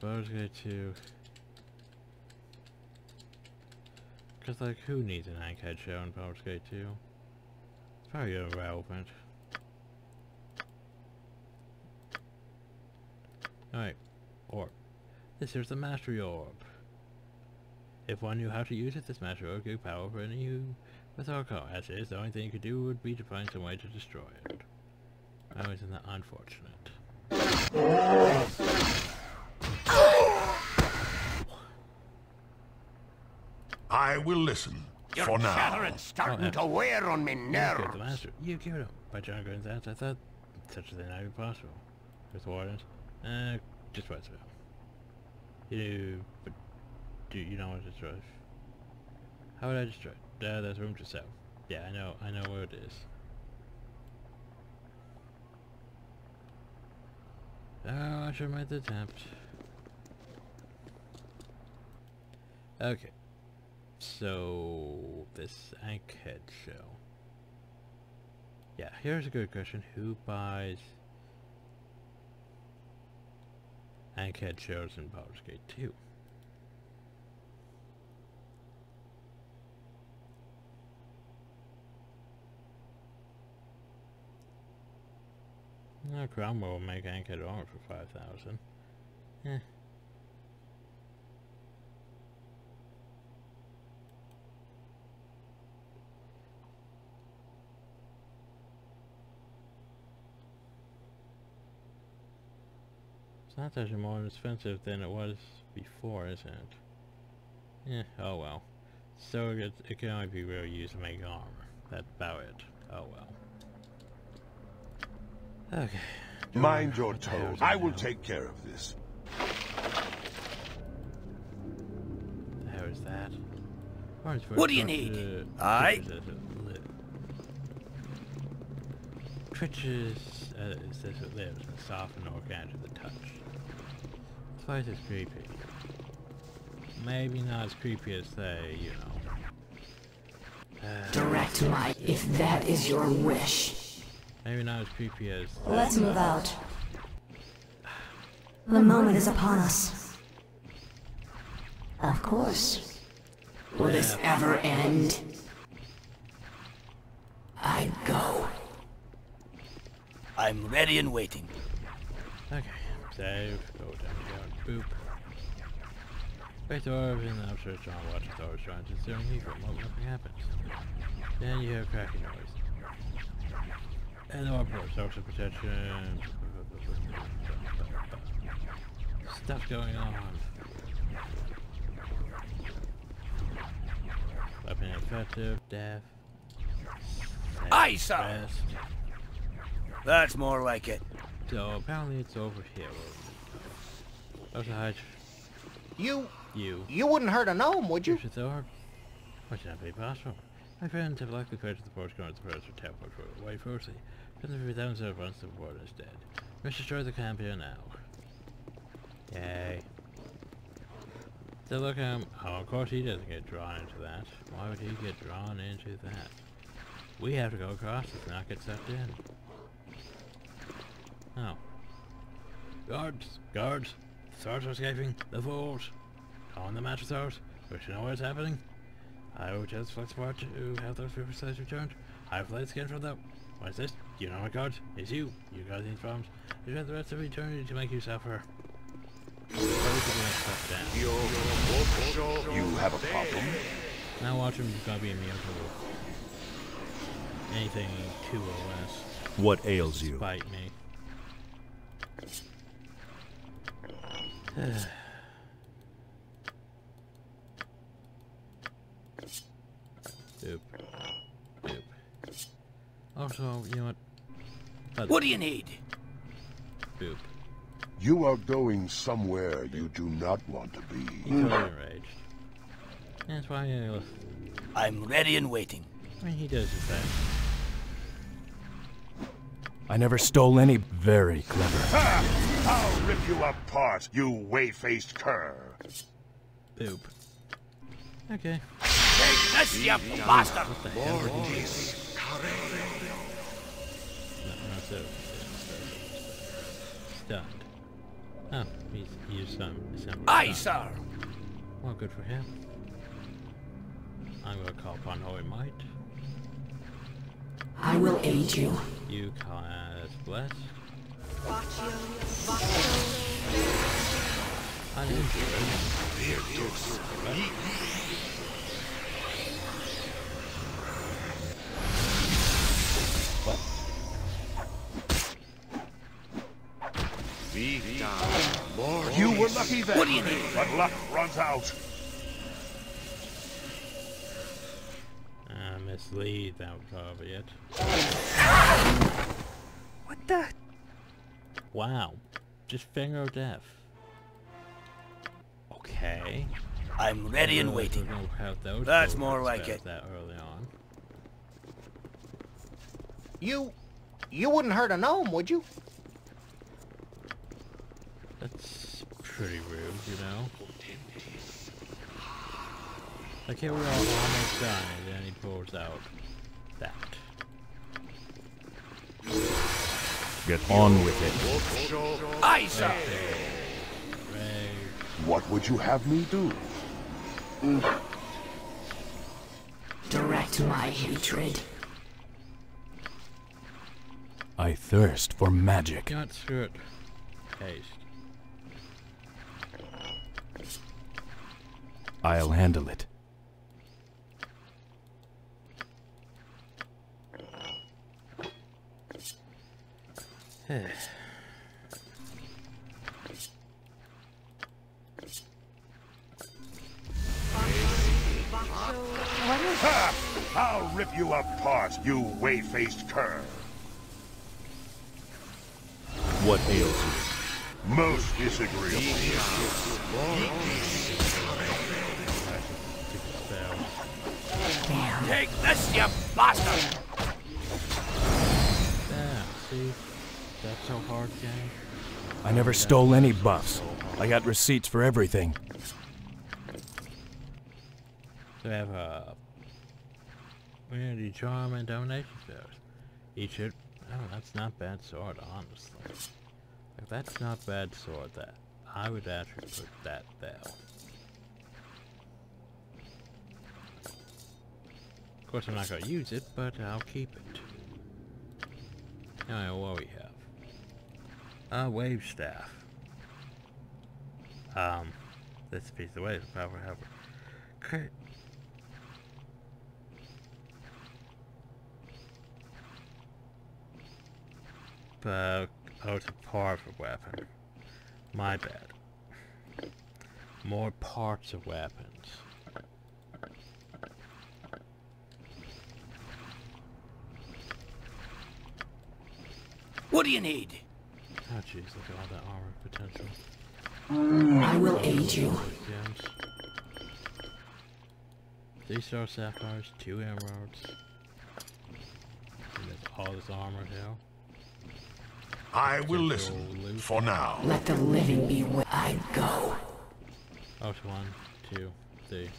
Baldur's Gate 2. Cause like, who needs an Ankheg shell in Baldur's Gate 2? It's probably irrelevant. Alright, orb. This is the Mastery Orb. If one knew how to use it, this Mastery Orb would give power for any you with our call. As is, the only thing you could do would be to find some way to destroy it. Oh, isn't that unfortunate? I will listen. Your for now. chattering's starting Oh, to wear on me nerves. killed the master. You give it up. By John Green's ass, I thought such a thing might be possible. With wardens. Uh, just what's about. You do, but do you know what to destroy? How would I destroy it? Uh, there's room to sell. Yeah, I know, I know where it is. Oh, I should make the attempt. Okay. So, this Ankheg shell. Yeah, here's a good question. Who buys Ankheg shells in Baldur's Gate 2? No, Cromwell will make Ankheg armor for 5,000. Eh. It's not much more expensive than it was before, is it? Yeah, oh well. So it, it can only be really used to make armor. That's about it. Oh well. Okay. Mind your What the hell toes. I will take care of this. The that? What do you need? Aye? Twitches it li- uh, is as it lives and soften organic to the touch. This place is creepy. Maybe not as creepy as they, you know. Uh, Direct my... If that is your wish. Maybe not as creepy as. Let's move out. The moment is upon us. Of course. Will this ever end? I go. I'm ready and waiting. Okay, save, go down, down, boop. Wait the orb in the upstairs John watches the orb trying to discern me from what nothing happens. Then you hear a cracking noise. And the orb works, social protection. Stuff going on. Weapon effective, death. Aye, sir. That's more like it. So apparently it's over here. Where we go. Outside. You... You. You wouldn't hurt a gnome, would you? Use its orb. Why should that be possible? My friends have likely created the force guards the first for teleport for away firstly. Then the thousand of once the is dead. Let's destroy the camp here now. Yay. So look um oh of course he doesn't get drawn into that. Why would he get drawn into that? We have to go across this and not get sucked in. Oh. Guards! Guards! The are escaping! The fools! On the mattress hours. Wish to know what's happening? I will just flex forward to have those people size returned. I've laid skin from them. What is this? You know my cards? It's you. You got these problems. You have the rest of eternity to make you suffer. Both are gonna down. You have a problem? Now watch him gonna be immune to anything or less. What ails you? Bite me. Boop. Boop. Also, you know what? Other- What do you need? Boop. You are going somewhere you do not want to be. He's totally enraged. That's why uh, I'm ready and waiting. I he does his best. I never stole any. Very clever. Ha! I'll rip you apart, you way-faced cur. Boop. Okay. Take this, you bastard! What the hell so, stunned. Oh, he's he used some assembly. Aye, sir. Well, good for him. I'm gonna call upon Holy Might. I will aid you. You cast bless. You were. What do you need? But luck runs out. Uh, mislead that cover yet. What the? Wow. Just finger of death. Okay. I'm ready and waiting. we don't have those That's more like it. That early on. You, you wouldn't hurt a gnome, would you? That's pretty rude, you know? Like here we are almost done, and then he pulls out that. Get on with it. Aye, sir. Ray, What would you have me do? Mm. Direct my hatred. I thirst for magic. Not screw it. I'll handle it. Ha! I'll rip you apart, you way-faced cur. What ails you? Most disagreeable. Spell. Take this, you bastard! Yeah, see? That's so hard, gang. I never stole any buffs. I got receipts for everything. So we have a community charm and donation spells. Each hit. Oh, that's not bad sword, honestly. Like, that's not bad sword. That I would actually put that there. Of course, I'm not gonna use it, but I'll keep it. Anyway, what we have? A wave staff. Um, this piece of wave power have. Okay. Uh, oh, it's a powerful weapon. My bad. More parts of weapons. What do you need? Oh jeez, look at all that armor potential. I will aid you. Gems. Three star sapphires, two emeralds. And there's all this armor here. I will listen loot. for now. Let the living be where I go. Oh, it's one, two, three.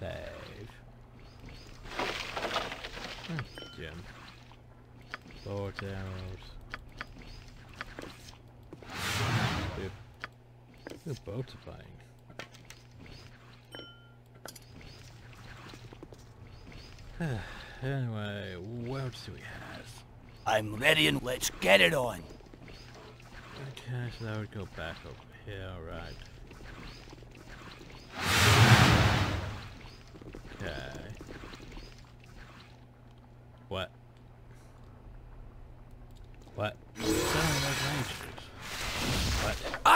Save. Hmm, gem. Four arrows. Ooh. Ooh, boats are fighting. anyway, what else do we have? I'm ready and let's get it on. Okay, so that would go back over here, right?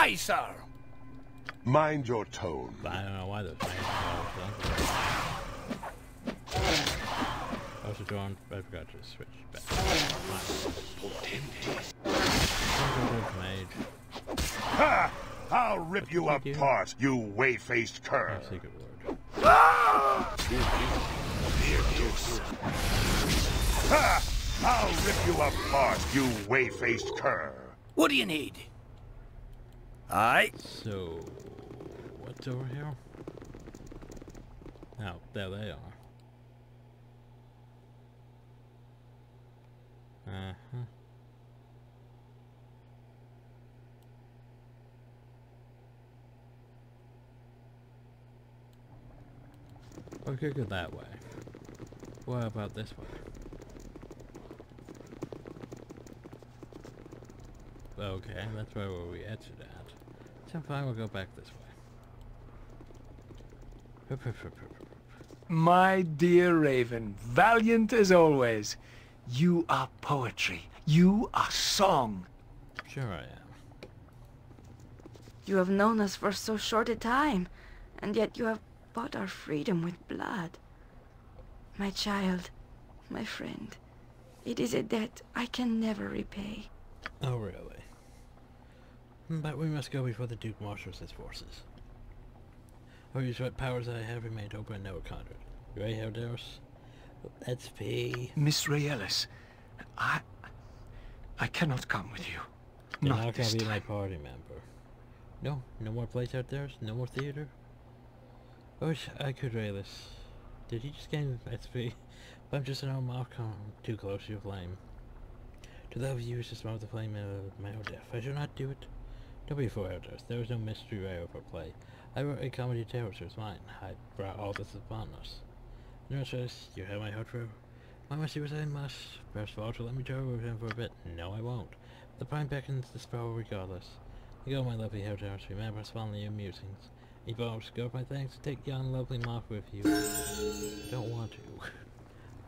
Aye, sir. Mind your tone. I don't know why those rangers are so. Also, John, I forgot to switch back. Mage. Ha! I'll rip you What do we do? apart, you way-faced cur. Oh, secret word. Ha! I'll rip you apart, you way-faced cur. What do you need? Aye. So, what's over here? Oh, there they are. Uh-huh. We could go that way. What about this way? Okay, that's where we exited at. So fine, we'll go back this way. My dear Raven, valiant as always. You are poetry. You are song. Sure I am. You have known us for so short a time, and yet you have bought our freedom with blood. My child, my friend, it is a debt I can never repay. Oh, really? Mm, but we must go before the Duke marshals his forces. Or use what powers I have remained open and never conquered. Haldaros? Let's be... Miss Raelis, I... I cannot come with you. You're not not gonna be time. my party member. No, no more plays out there, no more theater. I wish I could Raelis. Did he just gain XP? But I'm just an old Malcolm, too close to your flame. To love you is to smoke the flame of my own death. I shall not do it. Don't be fooled, Elders. There is no mystery rail for play. I wrote a comedy tale which was mine. I brought all this upon us. Nurse says, you have my heart forever. Why must you I must? Perhaps Walter let me travel with him for a bit. No, I won't. The prime beckons the spell regardless. Go, my lovely Elders. Remember us fondly your musings. Evolves, go my thanks. Take yon lovely moth with you. I don't want to.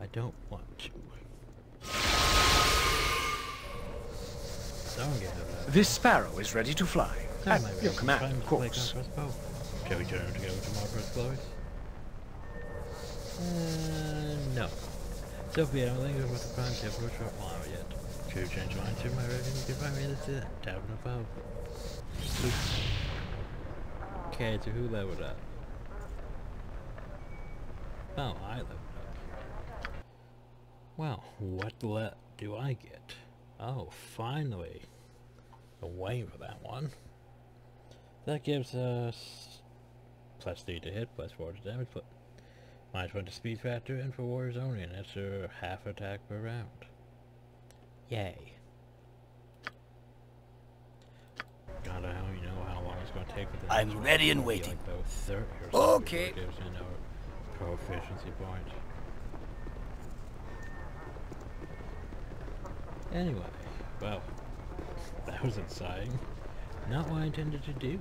I don't want to. Don't get it. This sparrow is ready to fly. So, At my your command, time of to play course. Conquest Bow. Shall we turn to go to Margaret's glories? Uh, no. Sophia, I'm thinking about the prime tip for a short while yet. Should you change mine to my raven? You can find me this uh, tavern above. Okay, so who leveled up? Oh, I leveled up. Well, what le do I get? Oh, finally. Waiting for that one. That gives us plus 3 to hit, plus 4 to damage, but minus 1 to speed factor, and for warriors only, and that's a half attack per round. Yay. God, I don't even know how long it's going to take I'm ready and waiting. Like about 30 or something before Okay. proficiency point. Anyway, well, that was exciting. Not what I intended to do.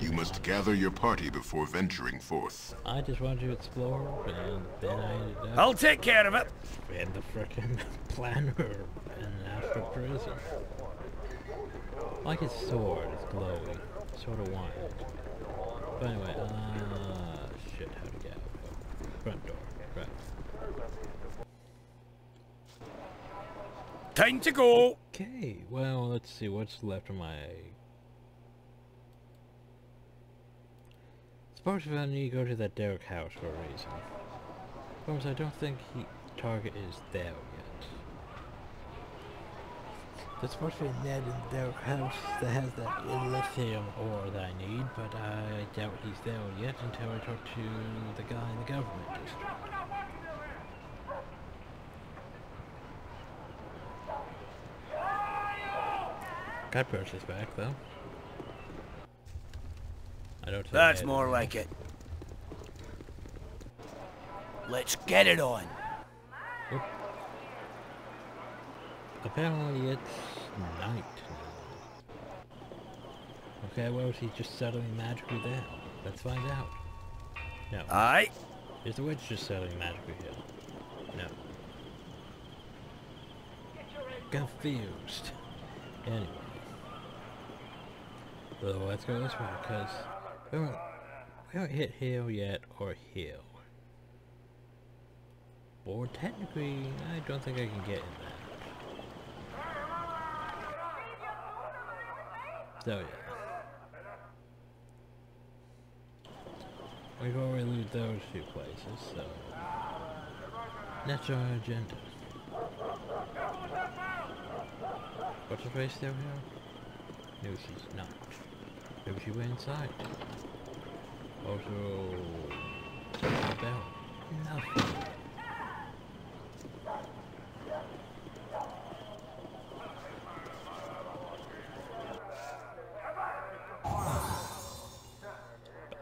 You must gather your party before venturing forth. I just wanted to explore, and then I ended up I'll take care of it. in the frickin' Planar in Astral Prison. Like his sword is glowy, sort of wild. But anyway, uh, shit, how to get out? Front door, right. Time to go. Okay, well, let's see what's left of my. Suppose I need to go to that Derek house for a reason. Promise, I don't think he target is there yet. There's supposed to be Ned in Derek house that has that lithium ore that I need, but I doubt he's there yet until I talk to the guy in the government district. Got purchase back though. I don't. think I That's more like it. Let's get it on. Oh. Apparently it's night now. Okay, well, is he just suddenly magically there? Let's find out. No. Aye. Is the witch just suddenly magically here? No. Confused. Anyway. Let's go this way, because we haven't, we haven't hit hill yet, or hill. Or technically, I don't think I can get in that. So yeah. We've already looted those two places, so that's our agenda. What's her face down here? No, she's not. Maybe she went inside. Also, something about nothing.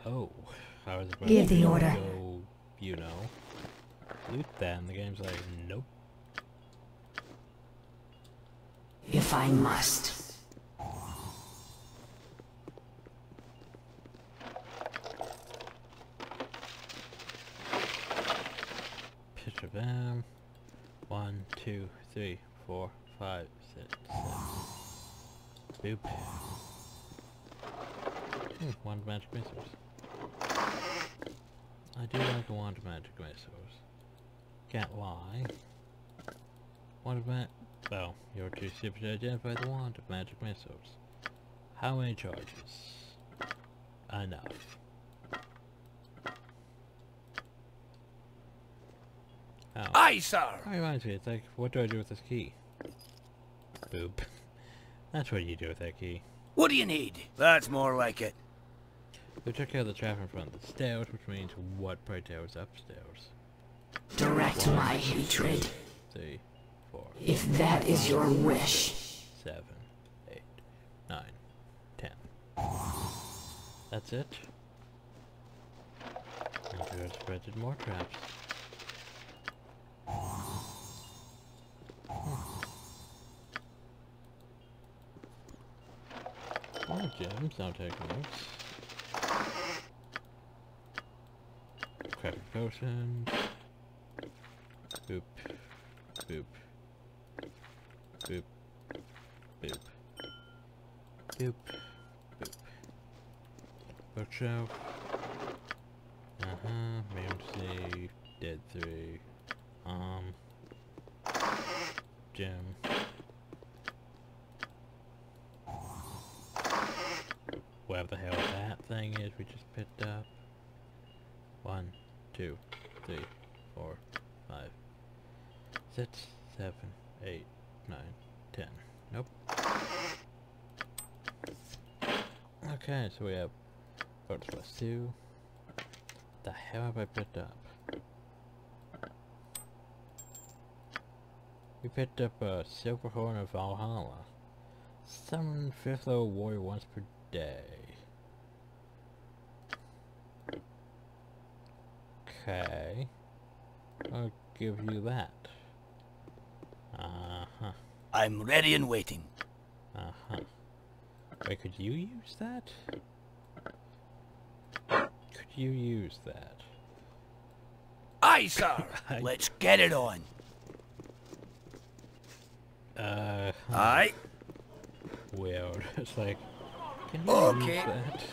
Oh, I was about Give the order. go, you know, loot that, and the game's like, nope. If I must. Them. One, two, three, four, five, six, seven. Boop. Hmm, wand magic missiles. I do like wand magic missiles. Can't lie. Wand of ma- well, you're too stupid to identify the wand of magic missiles. How many charges? Enough. Oh. Aye, sir. That reminds me, it's like, what do I do with this key? Boop. That's what you do with that key. What do you need? That's more like it. We took out the trap in front of the stairs, which means what pray tell is upstairs? Direct One, my hatred. Three, four. If that is your wish. Seven, eight, nine, ten. That's it. And we have spreaded more traps. More gems, take notes. Crappy potions. Boop. Boop. Boop. Boop. Boop. Boop. Bookshelf. Uh-huh. Ramsey. Dead 3. Um. Gem. Whatever the hell that thing is we just picked up. One, two, three, four, five, six, seven, eight, nine, ten. Nope. So we have votes plus two. The hell have I picked up? We picked up a Silver Horn of Valhalla. Summon fifth level warrior once per day. Okay. I'll give you that. Uh-huh. I'm ready and waiting. Wait, could you use that? Could you use that? Aye, sir. Let's get it on. Uh. Aye. Weird. It's like, can you Okay. use that?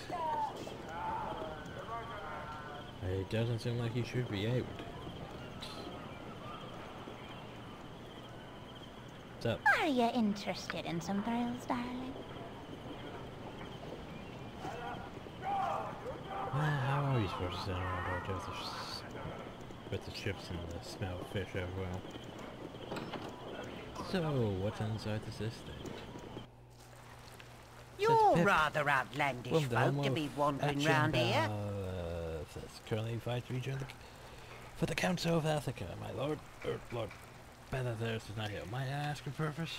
It doesn't seem like you should be able to. So, Are you interested in some thrills, darling? well, how are you supposed to send around out there with the, with the ships and the smell of fish everywhere? So, what's inside the system? You're rather outlandish Well, folk to be wandering round here. That's currently fight to rejoin the for the Council of Athkatla, my lord. Er, Lord Benathers is not here. Might I ask a purpose?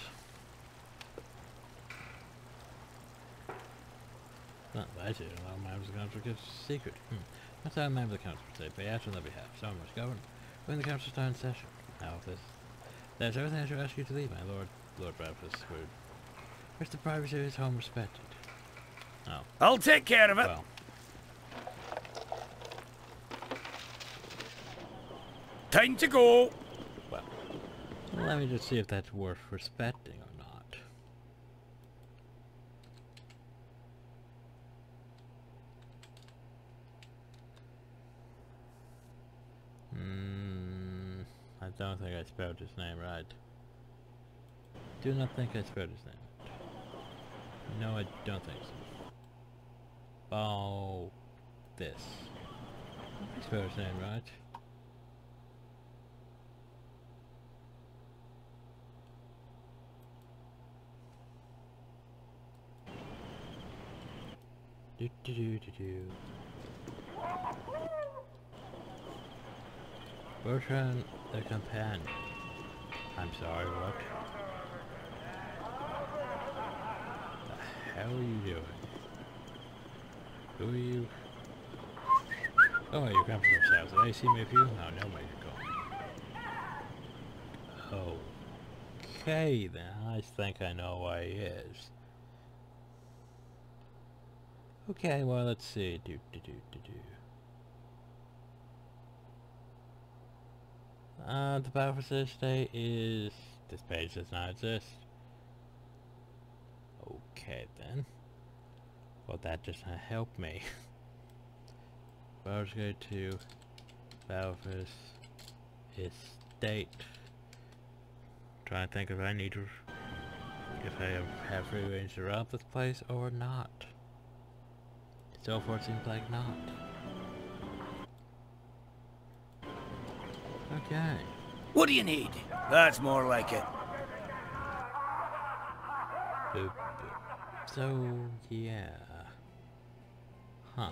Not that I see. Allow members of the council to keep secret. Hmm. That's how members of the council would say, act on their behalf. Someone must govern when the council starts in session. Now, if this, there's everything I should ask you to leave, my lord. Lord Baptist would. Where's the privacy of his home respected? Oh. I'll take care of it. Well, Time to go. well. Let me just see if that's worth respecting or not. Hmm. I don't think I spelled his name right. Do not think I spelled his name. No, I don't think so. Oh, this. I spelled his name right. Do do do do do. Bertrand the companion. I'm sorry, what? The hell are you doing? Who are you? Oh, you're coming from south. Did I see me with you? No, you're going. Okay, then. I think I know why he is. Okay, well, let's see. Do, do, do, do, do. Uh, the battle for this day is... This page does not exist. Okay, then. Well, that does not help me. I was going to Balthus Estate. Trying to think if I need to... If I have, have free range to rob this place or not. So far it seems like not. Okay. What do you need? That's more like it. Boop, boop. So, yeah. Huh.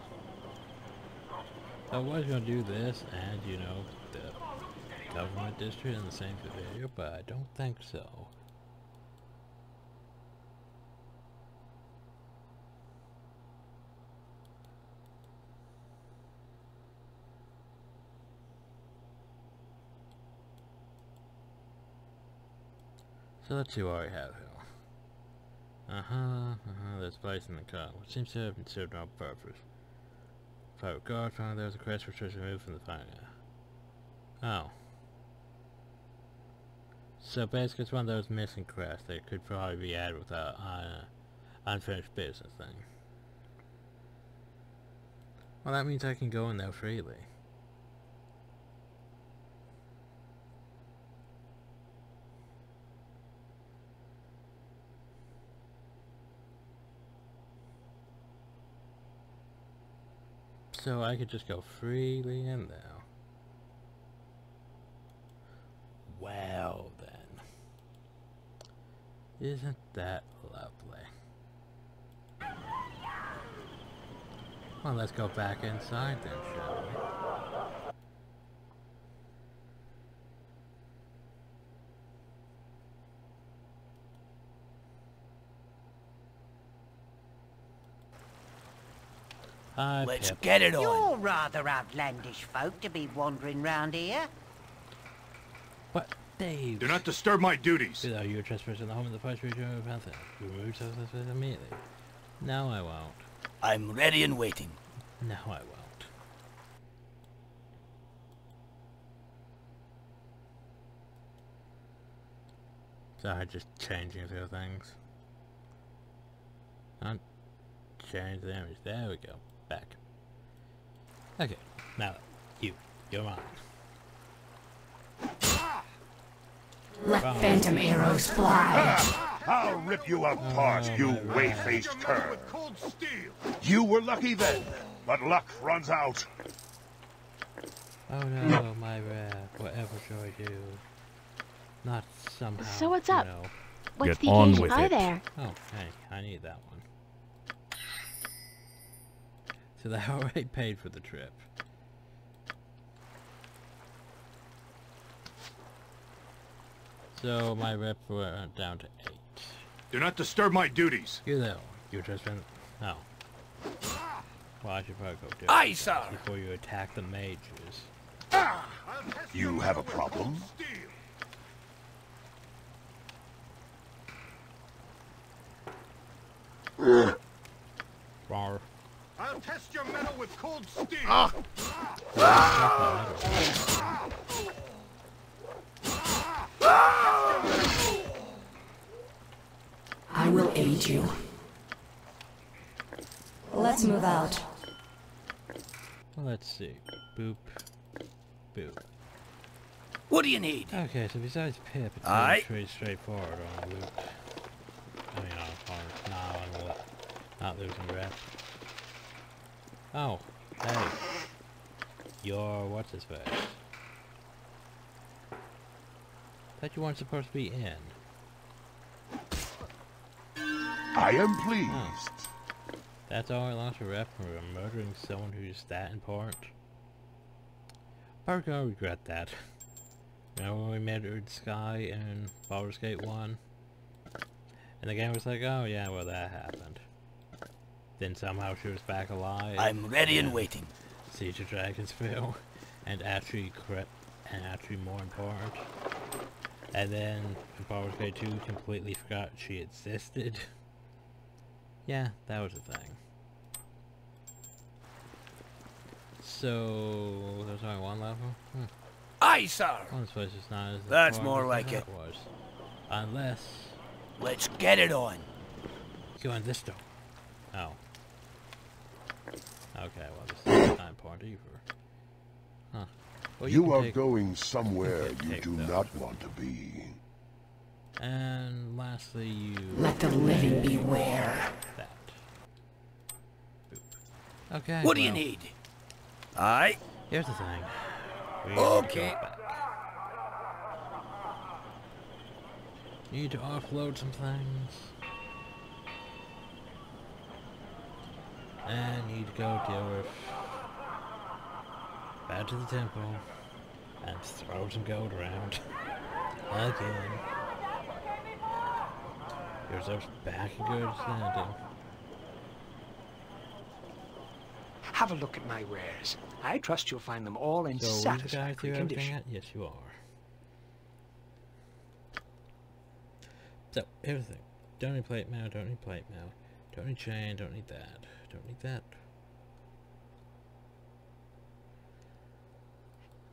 I was gonna do this and, you know, the government district in the same video, but I don't think so. So let's see what we have here. Uh-huh, uh-huh, there's place in the car, which seems to have been served on purpose. Private guard found there was a crest for treasure removed from the fire. Oh. So basically it's one of those missing crests that could probably be added without uh, unfinished business thing. Well that means I can go in there freely. So I could just go freely in there. Well then. Isn't that lovely? Well, let's go back inside then, shall we? Hi, Let's Pip. get it on. You're rather outlandish folk to be wandering round here. What? Dave. Do not disturb my duties. Are you a trespasser in the home of the first region of Panther? Remove yourself immediately. No, I won't. I'm ready and waiting. No, I won't. Sorry, just changing a few things. Not change the image. There we go. Back. Okay, now you. You're mine. Let phantom arrows fly. I'll rip you apart, oh, you way-faced cur. You were lucky then, but luck runs out. Oh no, my rap. Whatever shall I do? Not somehow. So what's you up? know. What's Get the on occasion? with Hi it. there. Oh, hey, I need that one. So they already paid for the trip. So my rep went down to eight. Do not disturb my duties. You know, You're just been. No. Well, I should probably go do it Aye, sir. before you attack the mages. You have a problem? Rar. I'll test your metal with cold steel. Ah. I will aid you. Let's move out. Let's see. Boop. Boop. What do you need? Okay, so besides Pip, it's Aye. really pretty straightforward on Luke. I mean, on, on now on what? Not losing rep. Oh, hey. You're what's his face? Thought you weren't supposed to be in. I am pleased. Oh. That's all I lost a rep for murdering someone who's that important. Probably gonna regret that. Remember when we murdered Skie in Baldur's Gate 1? And the game was like, oh yeah, well that happened. Then somehow she was back alive. I'm ready and waiting. Siege of Dragonspear. And actually correct and actually more important. And then in Baldur's Gate 2 completely forgot she existed. yeah, that was a thing. So there's only one level? Hmm. Aye, sir. Well, this place is not as That's more like it. was. Unless Let's get it on. go in this door. Oh. Okay, well this is not important either. Huh. Well, you can are take- going somewhere can you do those. not want to be. And lastly, you Let the living beware. that. Boop. Okay. What do you need? Aye. Here's the thing. We Okay. Need to, go need to offload some things. And need to go deal with back to the temple and throw some gold around. Again. Yourself back in good standing. Have a look at my wares. I trust you'll find them all in So we the guy satisfactory condition. Yes, you are. So, here's the thing. Don't need plate mail, don't need plate mail. Don't need chain, don't need that. Don't need that.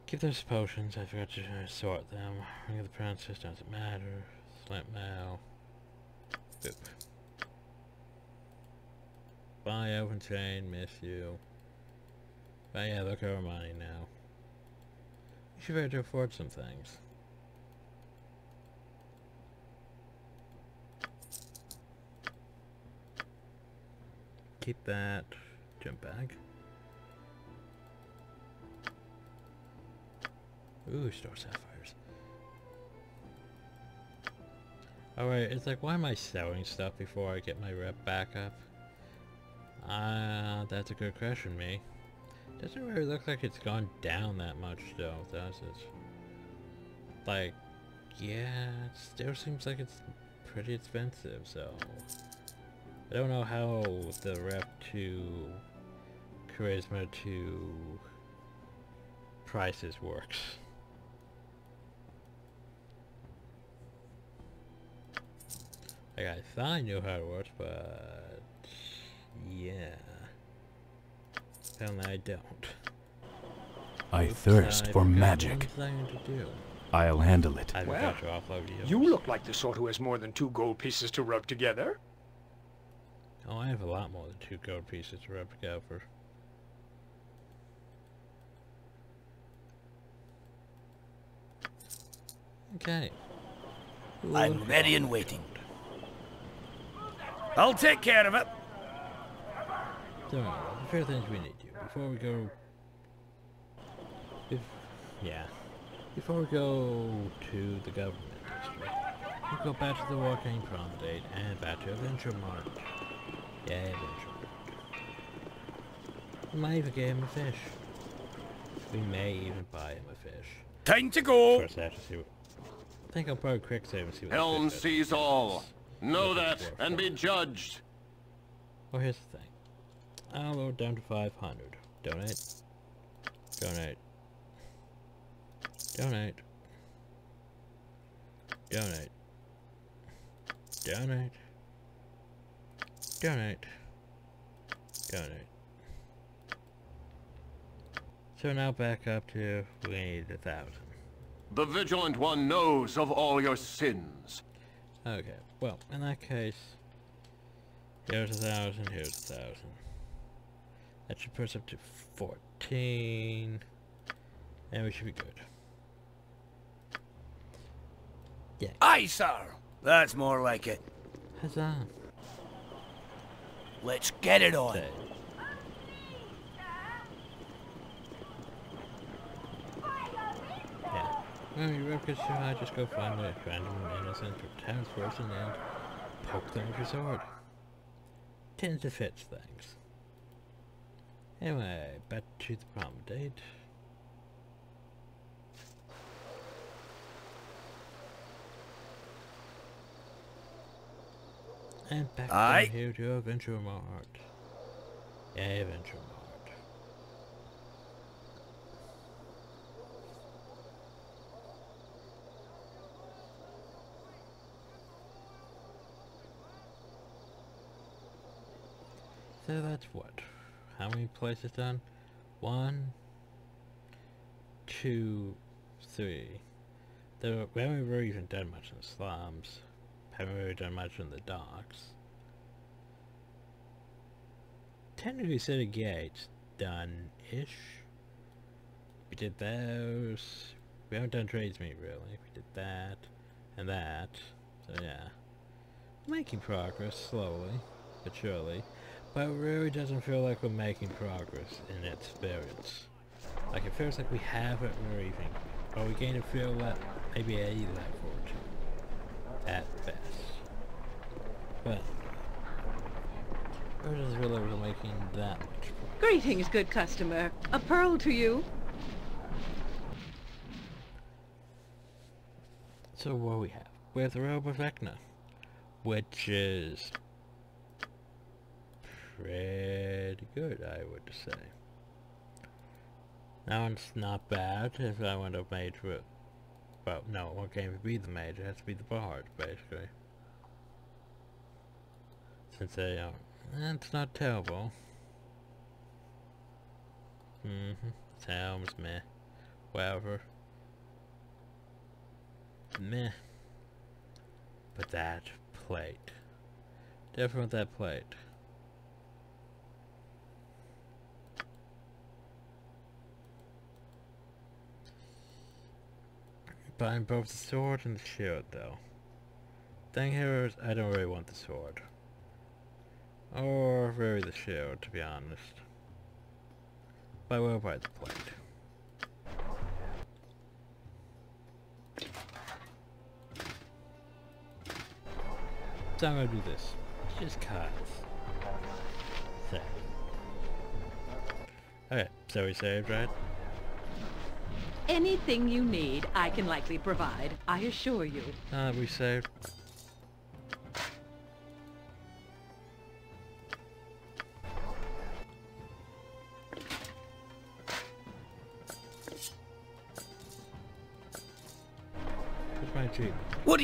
Keep those potions, I forgot to sort them. Ring of the princess, doesn't matter. Splint mail. Boop. Bye, open chain, miss you. But yeah, look at our money now. You should be able to afford some things. Keep that. Jump bag. Ooh, star sapphires. Alright, it's like, why am I selling stuff before I get my rep back up? Ah, that's a good question, me. Doesn't really look like it's gone down that much, though, does it? Like, yeah, it still seems like it's pretty expensive, so... I don't know how the rep to charisma to prices works. Like, I thought I knew how it works, but... Yeah. Apparently I don't. I Oops, thirst I for magic. What I'm trying to do. I'll handle it. I Well, to you. You look like the sort who has more than two gold pieces to rub together. Oh, I have a lot more than two gold pieces to rub together. Okay. I'm ready and waiting. I'll take care of it. So, the fair things we need to before we go. If, yeah, before we go to the government district, we'll go back to the Waukeen's Promenade and back to Adventure Mart. Yeah, Adventure Mart. We might even get him a fish. We may even buy him a fish. Time to go. First, I have to see what. I think I'll probably quick save and see what. the Helm fish is. sees all. Know that and be judged. Well, here's the thing. I'll lower down to 500. Donate. Donate. Donate. Donate. Donate. Donate. Donate. So now back up to, we need a thousand. The Vigilant One knows of all your sins. Okay, well, in that case, here's a thousand, here's a thousand. That should put us up to 14. And we should be good. Yeah. Aye, sir. That's more like it. Huzzah. Let's get it on. Say. Yeah. Well, you reckon should I just go find a random innocent townsperson and poke them with your sword? tends to fix things. Anyway, back to the promenade. And back Aye. down here to Adventure Mart. Yeah, Adventure Mart. So that's what? How many places done? One, two, three. There, we haven't really even done much in the slums. Haven't really done much in the docks. Technically City Gates done-ish. We did those. We haven't done Trademeet really. We did that and that. So yeah. Making progress slowly, but surely. But it really doesn't feel like we're making progress in experience. Like it feels like we haven't really or we going to feel that maybe a level or two, at best. But it doesn't feel like we're making that much progress. Greetings, good customer. A pearl to you. So what we have? We have the Robe of Vecna, which is pretty good, I would say. That one's not bad if I went up mage with, well, no, what game to be the mage? It has to be the bard, basically. Since they are, it's not terrible. Mm-hmm. Sounds meh. Whatever. Meh. But that plate. Different with that plate. Buying both the sword and the shield though. Thing here is I don't really want the sword. Or really the shield to be honest. But will buy the plate. So I'm gonna do this. Just cause. So. Okay, so we saved, right? Anything you need, I can likely provide, I assure you. Uh, we saved.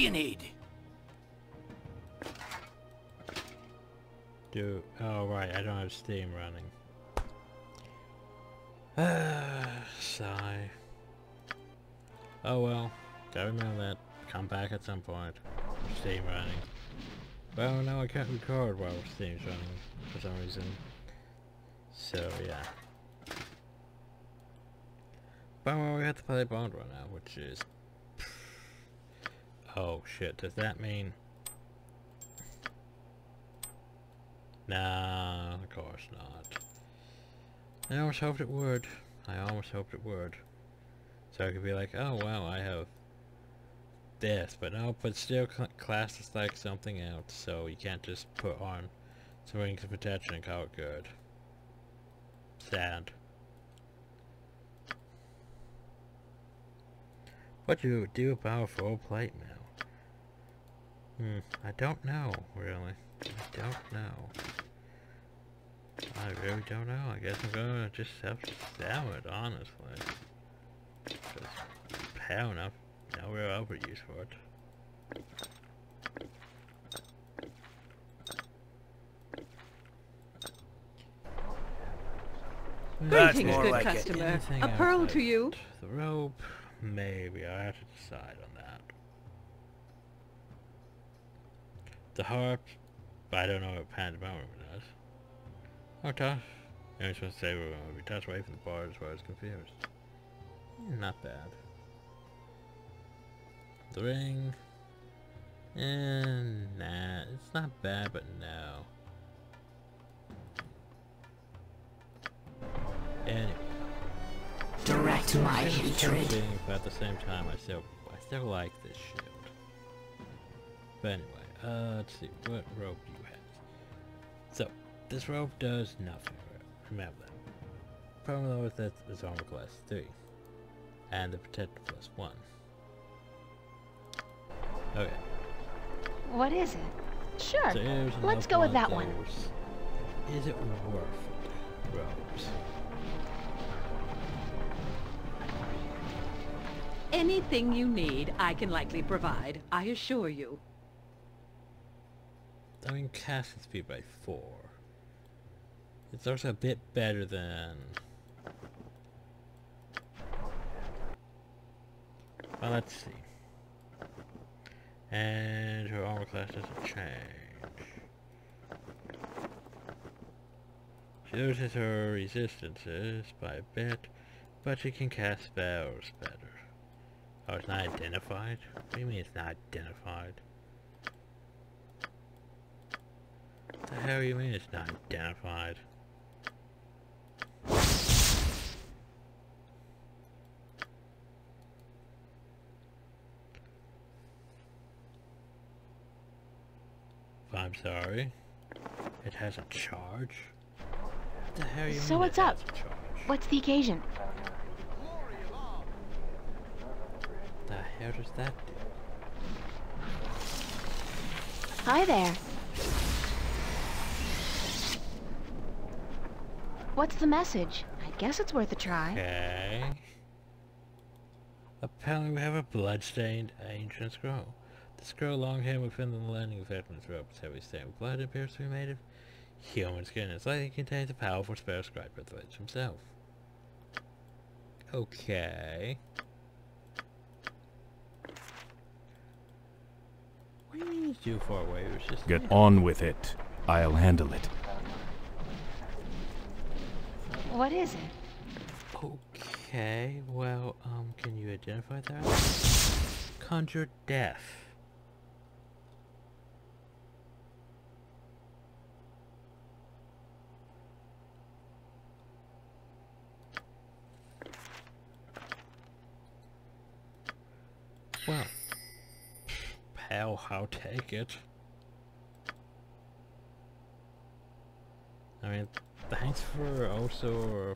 Do you need? Do oh right, I don't have Steam running. Sigh. Oh well, gotta remember that. Come back at some point. Steam running. Well, now I can't record while Steam's running for some reason. So yeah. But well, we have to play Bond Run now, which is. Oh shit! Does that mean? Nah, of course not. I almost hoped it would. I almost hoped it would. So I could be like, oh wow, I have this, but no, but still cl class is like something else, so you can't just put on some rings of protection and call it good. Sad. What do you do about full plate now? Hmm, I don't know, really. I don't know. I really don't know. I guess I'm gonna just have to sell it, honestly. Just hell enough. No real other use for it. That's Greetings, good like customer. A pearl to you. The rope, maybe. I have to decide on that. The harp, but I don't know what Pandemonium does. Oh, tough. I was supposed to say we're going to be touched away from the bar as well as confused. Eh, Not bad. The ring. And nah, it's not bad, but no. Anyway. Direct my hatred. But at the same time, I still, I still like this shield. But anyway, uh, let's see, what rope do you have? So, This rope does nothing. Remember that. Problem though is that it's armor class 3. And the protector plus 1. Okay. What is it? Sure. So Let's go with that one one. Is it worth it? Robes. Anything you need, I can likely provide, I assure you. I mean, casting speed by 4. It's also a bit better than... Well, let's see. And her armor class doesn't change. She loses her resistances by a bit, but she can cast spells better. Oh, it's not identified? What do you mean it's not identified? The hell do you mean it's not identified? I'm sorry. It has a charge? What the hell you So mean what's it up? has a charge? What's the occasion? The hell does that do? Hi there. What's the message? I guess it's worth a try. Okay. Apparently we have a blood-stained ancient scroll. The scroll long hidden within the landing of Edmund's robe is heavily stained with blood and appears to be made of human skin. It's likely it contains a powerful spell scribed by the Lich himself. Okay. What do you mean it's too far away? It was just Get there. on with it. I'll handle it. What is it? Okay, well, um, can you identify that? Conjure death. Well, hell, I'll take it. I mean, thanks for also uh,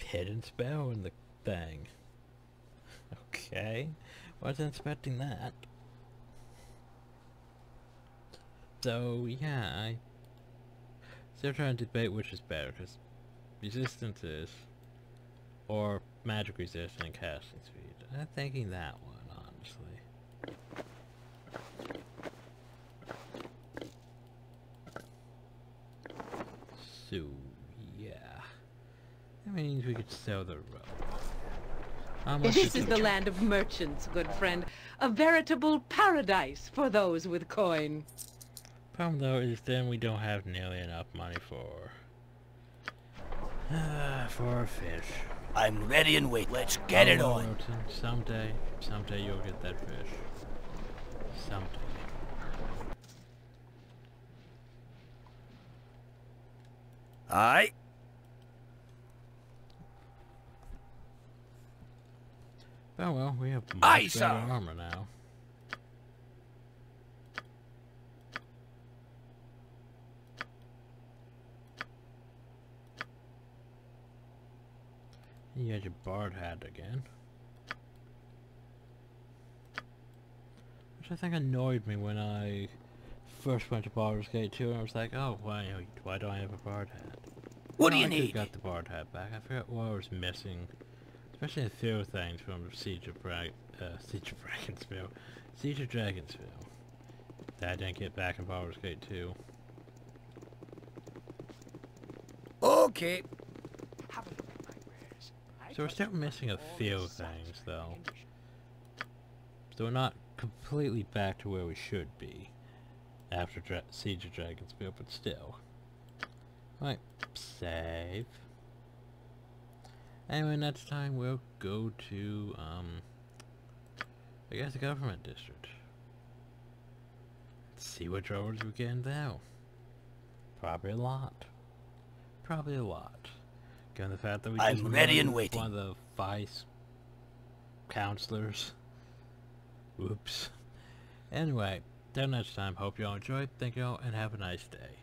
a hidden spell in the thing. Okay, wasn't expecting that. So yeah, I still trying to debate which is better, because resistance is, or magic resistance and casting speed. I'm thinking that one, honestly. So, yeah. That means we could sell the rope. This is is the the land of merchants, good friend. A veritable paradise for those with coin. Problem though is then we don't have nearly enough money for... Uh, for a fish. I'm ready and wait. Let's get it Oh, on. Roten, Someday, someday you'll get that fish. Someday. Aye. Oh well, we have much Aye, better armor now. You had your bard hat again. Which I think annoyed me when I first went to Baldur's Gate 2 and I was like, oh, why, why do I have a bard hat? What do you I could've need? got the bard hat back. I forgot what I was missing. Especially a few things from Siege of Bra uh, Siege of Dragonspear. Siege of Dragonspear. That I didn't get back in Baldur's Gate 2. Okay. So we're still missing a few things, though. So we're not completely back to where we should be after Dra Siege of Dragonspear, but still. Right, save. Anyway, next time we'll go to, um, I guess the government district. Let's See what drawers we get there. Probably a lot. Probably a lot. Given the fact that we I'm just ready and waiting. One of the vice counselors. Oops. Anyway, till next time, hope you all enjoyed. Thank you all, and have a nice day.